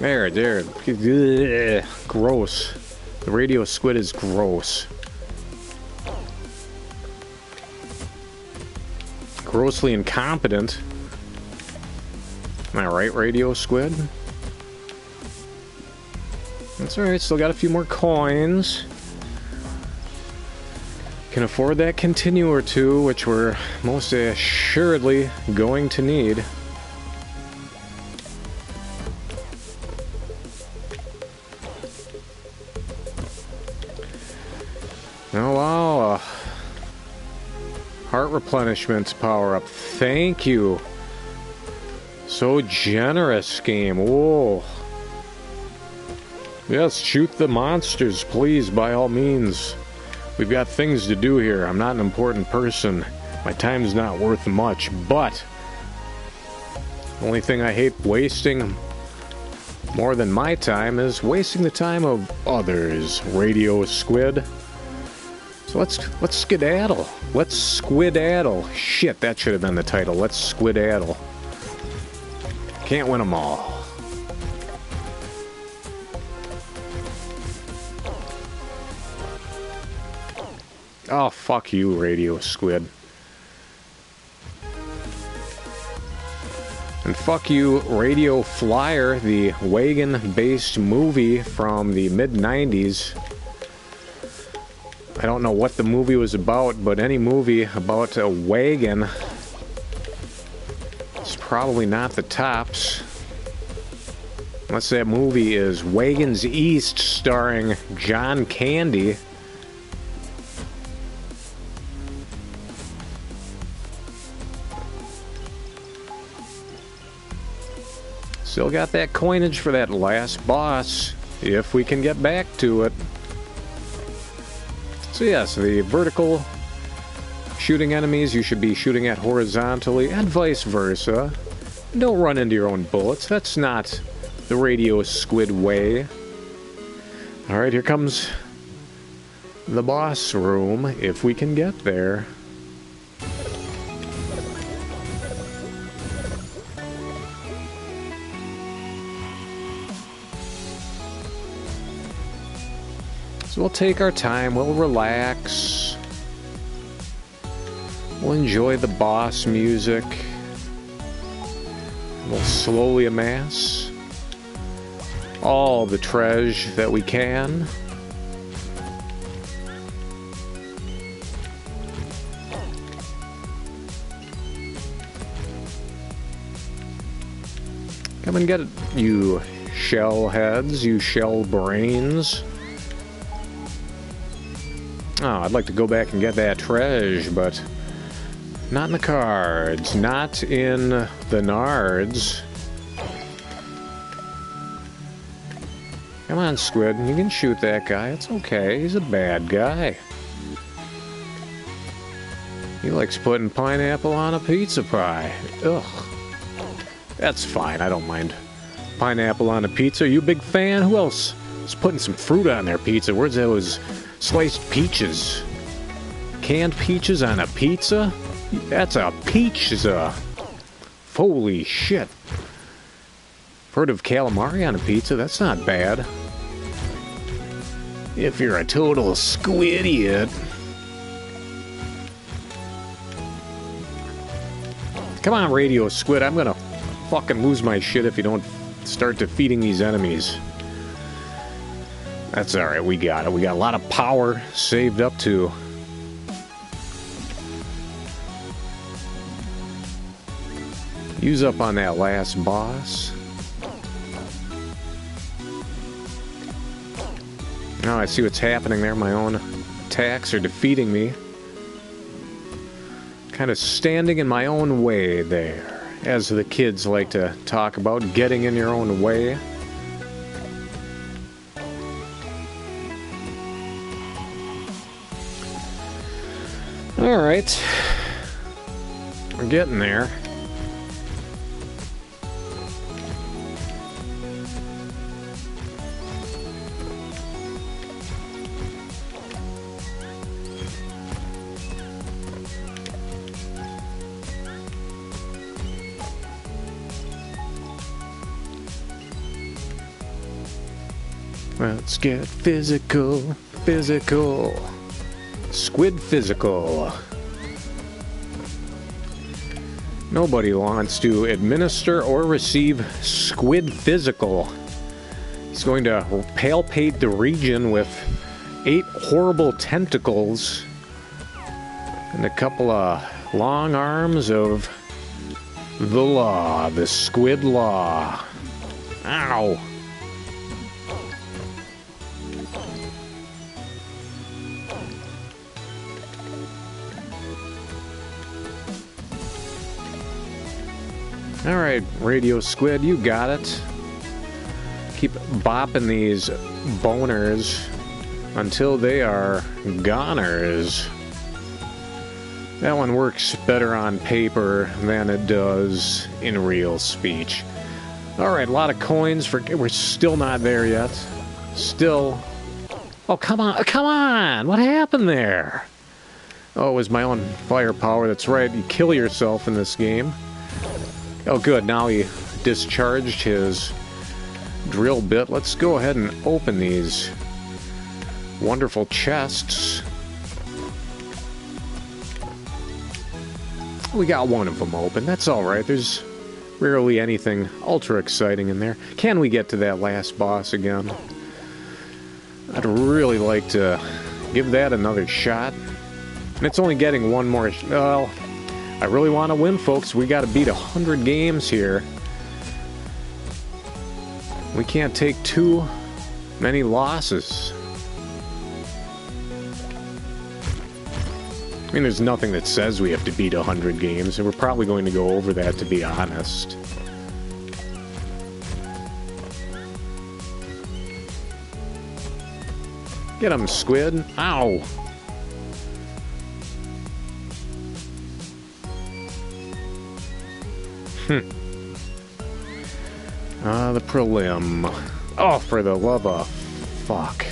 There, there. Gross. The radio squid is gross. Grossly incompetent. Am I right, Radio Squid? That's alright, still got a few more coins. Can afford that continue or two, which we're most assuredly going to need. Heart replenishment power up. Thank you. So generous game. Whoa. Yes, shoot the monsters, please, by all means. We've got things to do here. I'm not an important person. My time's not worth much, but the only thing I hate wasting more than my time is wasting the time of others. Radio Squid. So let's let's skedaddle. Let's squidaddle. Shit, that should have been the title. Let's squidaddle. Can't win them all. Oh, fuck you, Radio Squid. And fuck you, Radio Flyer, the wagon based movie from the mid 90s. I don't know what the movie was about, but any movie about a wagon is probably not the tops. Unless that movie is Wagons East starring John Candy. Still got that coinage for that last boss, if we can get back to it. So yes, the vertical shooting enemies you should be shooting at horizontally, and vice versa. Don't run into your own bullets. That's not the radio squid way. Alright, here comes the boss room, if we can get there. We'll take our time, we'll relax, we'll enjoy the boss music, we'll slowly amass all the treasure that we can. Come and get it, you shell heads, you shell brains. Oh, I'd like to go back and get that treasure, but not in the cards, not in the nards. Come on, Squid, you can shoot that guy. It's okay, he's a bad guy. He likes putting pineapple on a pizza pie. Ugh. That's fine, I don't mind. Pineapple on a pizza, you a big fan? Who else is putting some fruit on their pizza? Where's those Sliced peaches. Canned peaches on a pizza? That's a pizza. Holy shit. Heard of calamari on a pizza? That's not bad. If you're a total squidiot. Come on, Radio Squid. I'm gonna fucking lose my shit if you don't start defeating these enemies. That's alright, we got it. We got a lot of power saved up to. Use up on that last boss. Now I see what's happening there. My own attacks are defeating me. Kind of standing in my own way there. As the kids like to talk about, getting in your own way. Alright. We're getting there. Let's get physical, physical. Squid Physical. Nobody wants to administer or receive Squid Physical. He's going to palpate the region with eight horrible tentacles and a couple of long arms of the law, the squid law. Ow! Alright, Radio Squid, you got it. Keep bopping these boners until they are goners. That one works better on paper than it does in real speech. Alright, a lot of coins for. We're still not there yet. Still. Oh, come on. Come on! What happened there? Oh, it was my own firepower. That's right. You kill yourself in this game. Oh, good. Now he discharged his drill bit. Let's go ahead and open these wonderful chests. We got one of them open. That's all right. There's rarely anything ultra exciting in there. Can we get to that last boss again? I'd really like to give that another shot. And it's only getting one more. Well, I really want to win, folks. We got to beat 100 games here. We can't take too many losses. I mean, there's nothing that says we have to beat 100 games, and we're probably going to go over that, to be honest. Get him, squid. Ow! Hmm. Ah, uh, the prelim. Oh, for the love of fuck.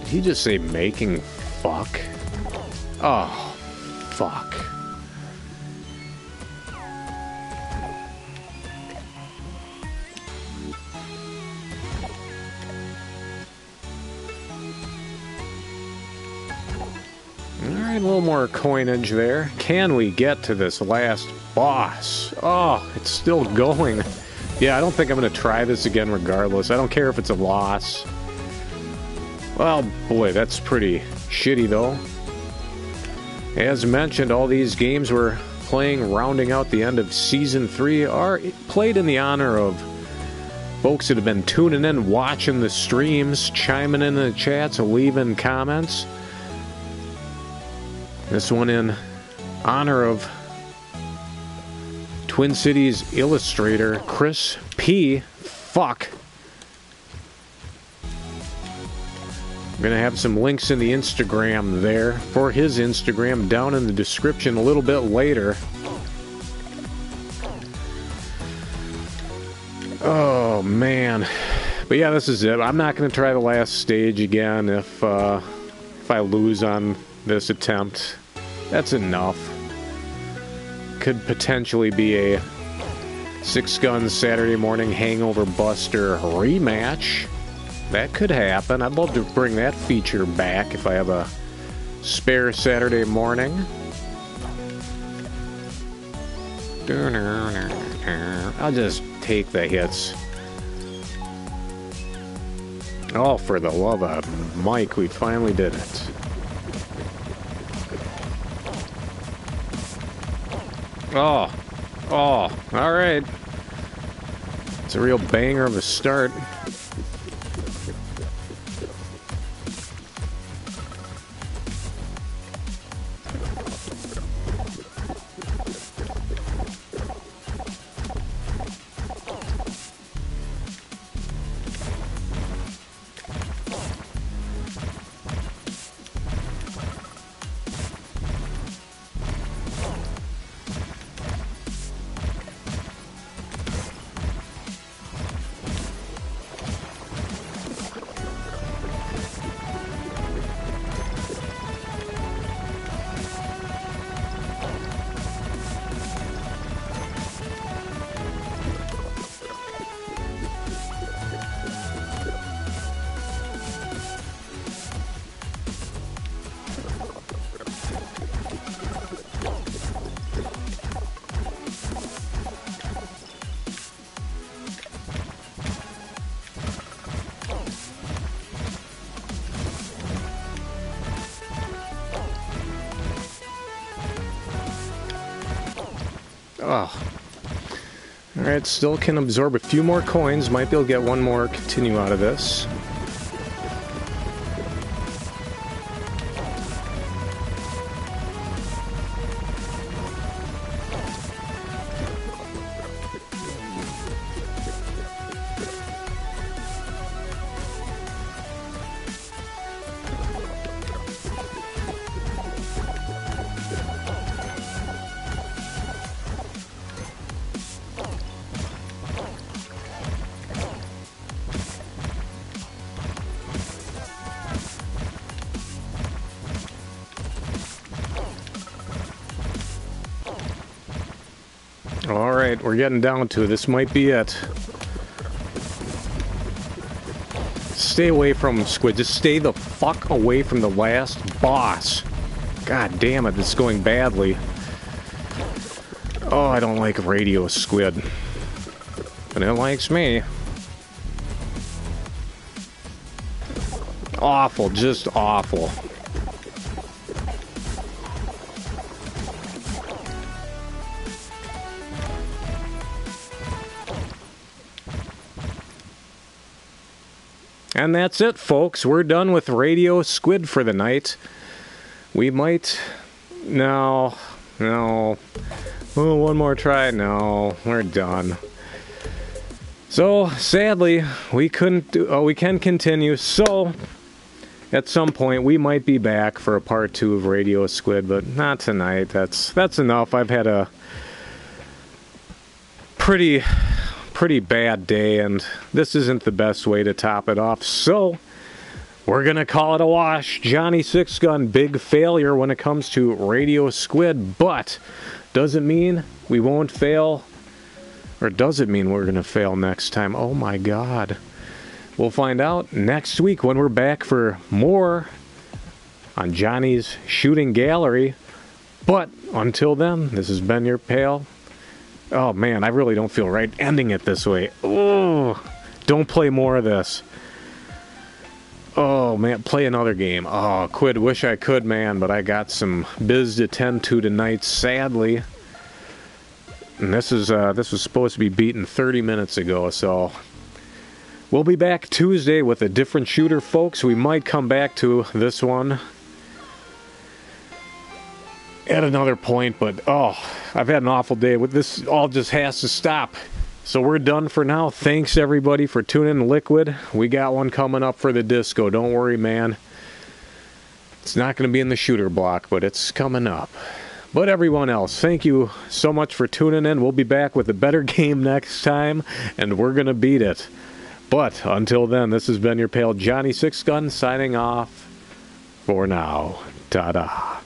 Did he just say making fuck? Oh, fuck. More coinage there. Can we get to this last boss? Oh, it's still going. Yeah, I don't think I'm going to try this again regardless. I don't care if it's a loss. Well, boy, that's pretty shitty though. As mentioned, all these games we're playing rounding out the end of Season 3 are played in the honor of folks that have been tuning in, watching the streams, chiming in the chats, leaving comments. This one in honor of Twin Cities illustrator Chris Park Fuck. I'm going to have some links in the Instagram there for his Instagram down in the description a little bit later. Oh man. But yeah, this is it. I'm not going to try the last stage again if uh, if I lose on this attempt. That's enough. Could potentially be a Six Guns Saturday Morning Hangover Buster rematch. That could happen. I'd love to bring that feature back if I have a spare Saturday morning. I'll just take the hits. Oh, for the love of Mike, we finally did it. Oh, oh, all right. It's a real banger of a start. Oh. Alright, still can absorb a few more coins. Might be able to get one more continue out of this. Getting down to. This might be it. Stay away from Squid. Just stay the fuck away from the last boss. God damn it, this is going badly. Oh, I don't like radio squid. But it likes me. Awful, just awful. And that's it, folks. We're done with Radio Squid for the night. We might. No. No. Oh, one more try. No. We're done. So, sadly, we couldn't do. Oh, we can continue. So, at some point, we might be back for a part two of Radio Squid, but not tonight. That's that's enough. I've had a pretty pretty bad day, and this isn't the best way to top it off. So, we're going to call it a wash. Johnny Six Gun, big failure when it comes to Radio Squid, but doesn't mean we won't fail, or does it mean we're going to fail next time? Oh my god. We'll find out next week when we're back for more on Johnny's Shooting Gallery. But until then, this has been your pal, Oh man, I really don't feel right ending it this way. Oh, don't play more of this. Oh man, play another game. Oh, quit. Wish I could, man, but I got some biz to tend to tonight, sadly. And this is uh, this was supposed to be beaten 30 minutes ago, so we'll be back Tuesday with a different shooter, folks. We might come back to this one at another point, but oh, I've had an awful day. With this, all just has to stop. So we're done for now. Thanks everybody for tuning in Liquid. We got one coming up for the disco. Don't worry, man. It's not going to be in the shooter block, but it's coming up. But everyone else, thank you so much for tuning in. We'll be back with a better <laughs> game next time, and we're going to beat it. But until then, this has been your pal Johnny Six Gun signing off for now. Ta da.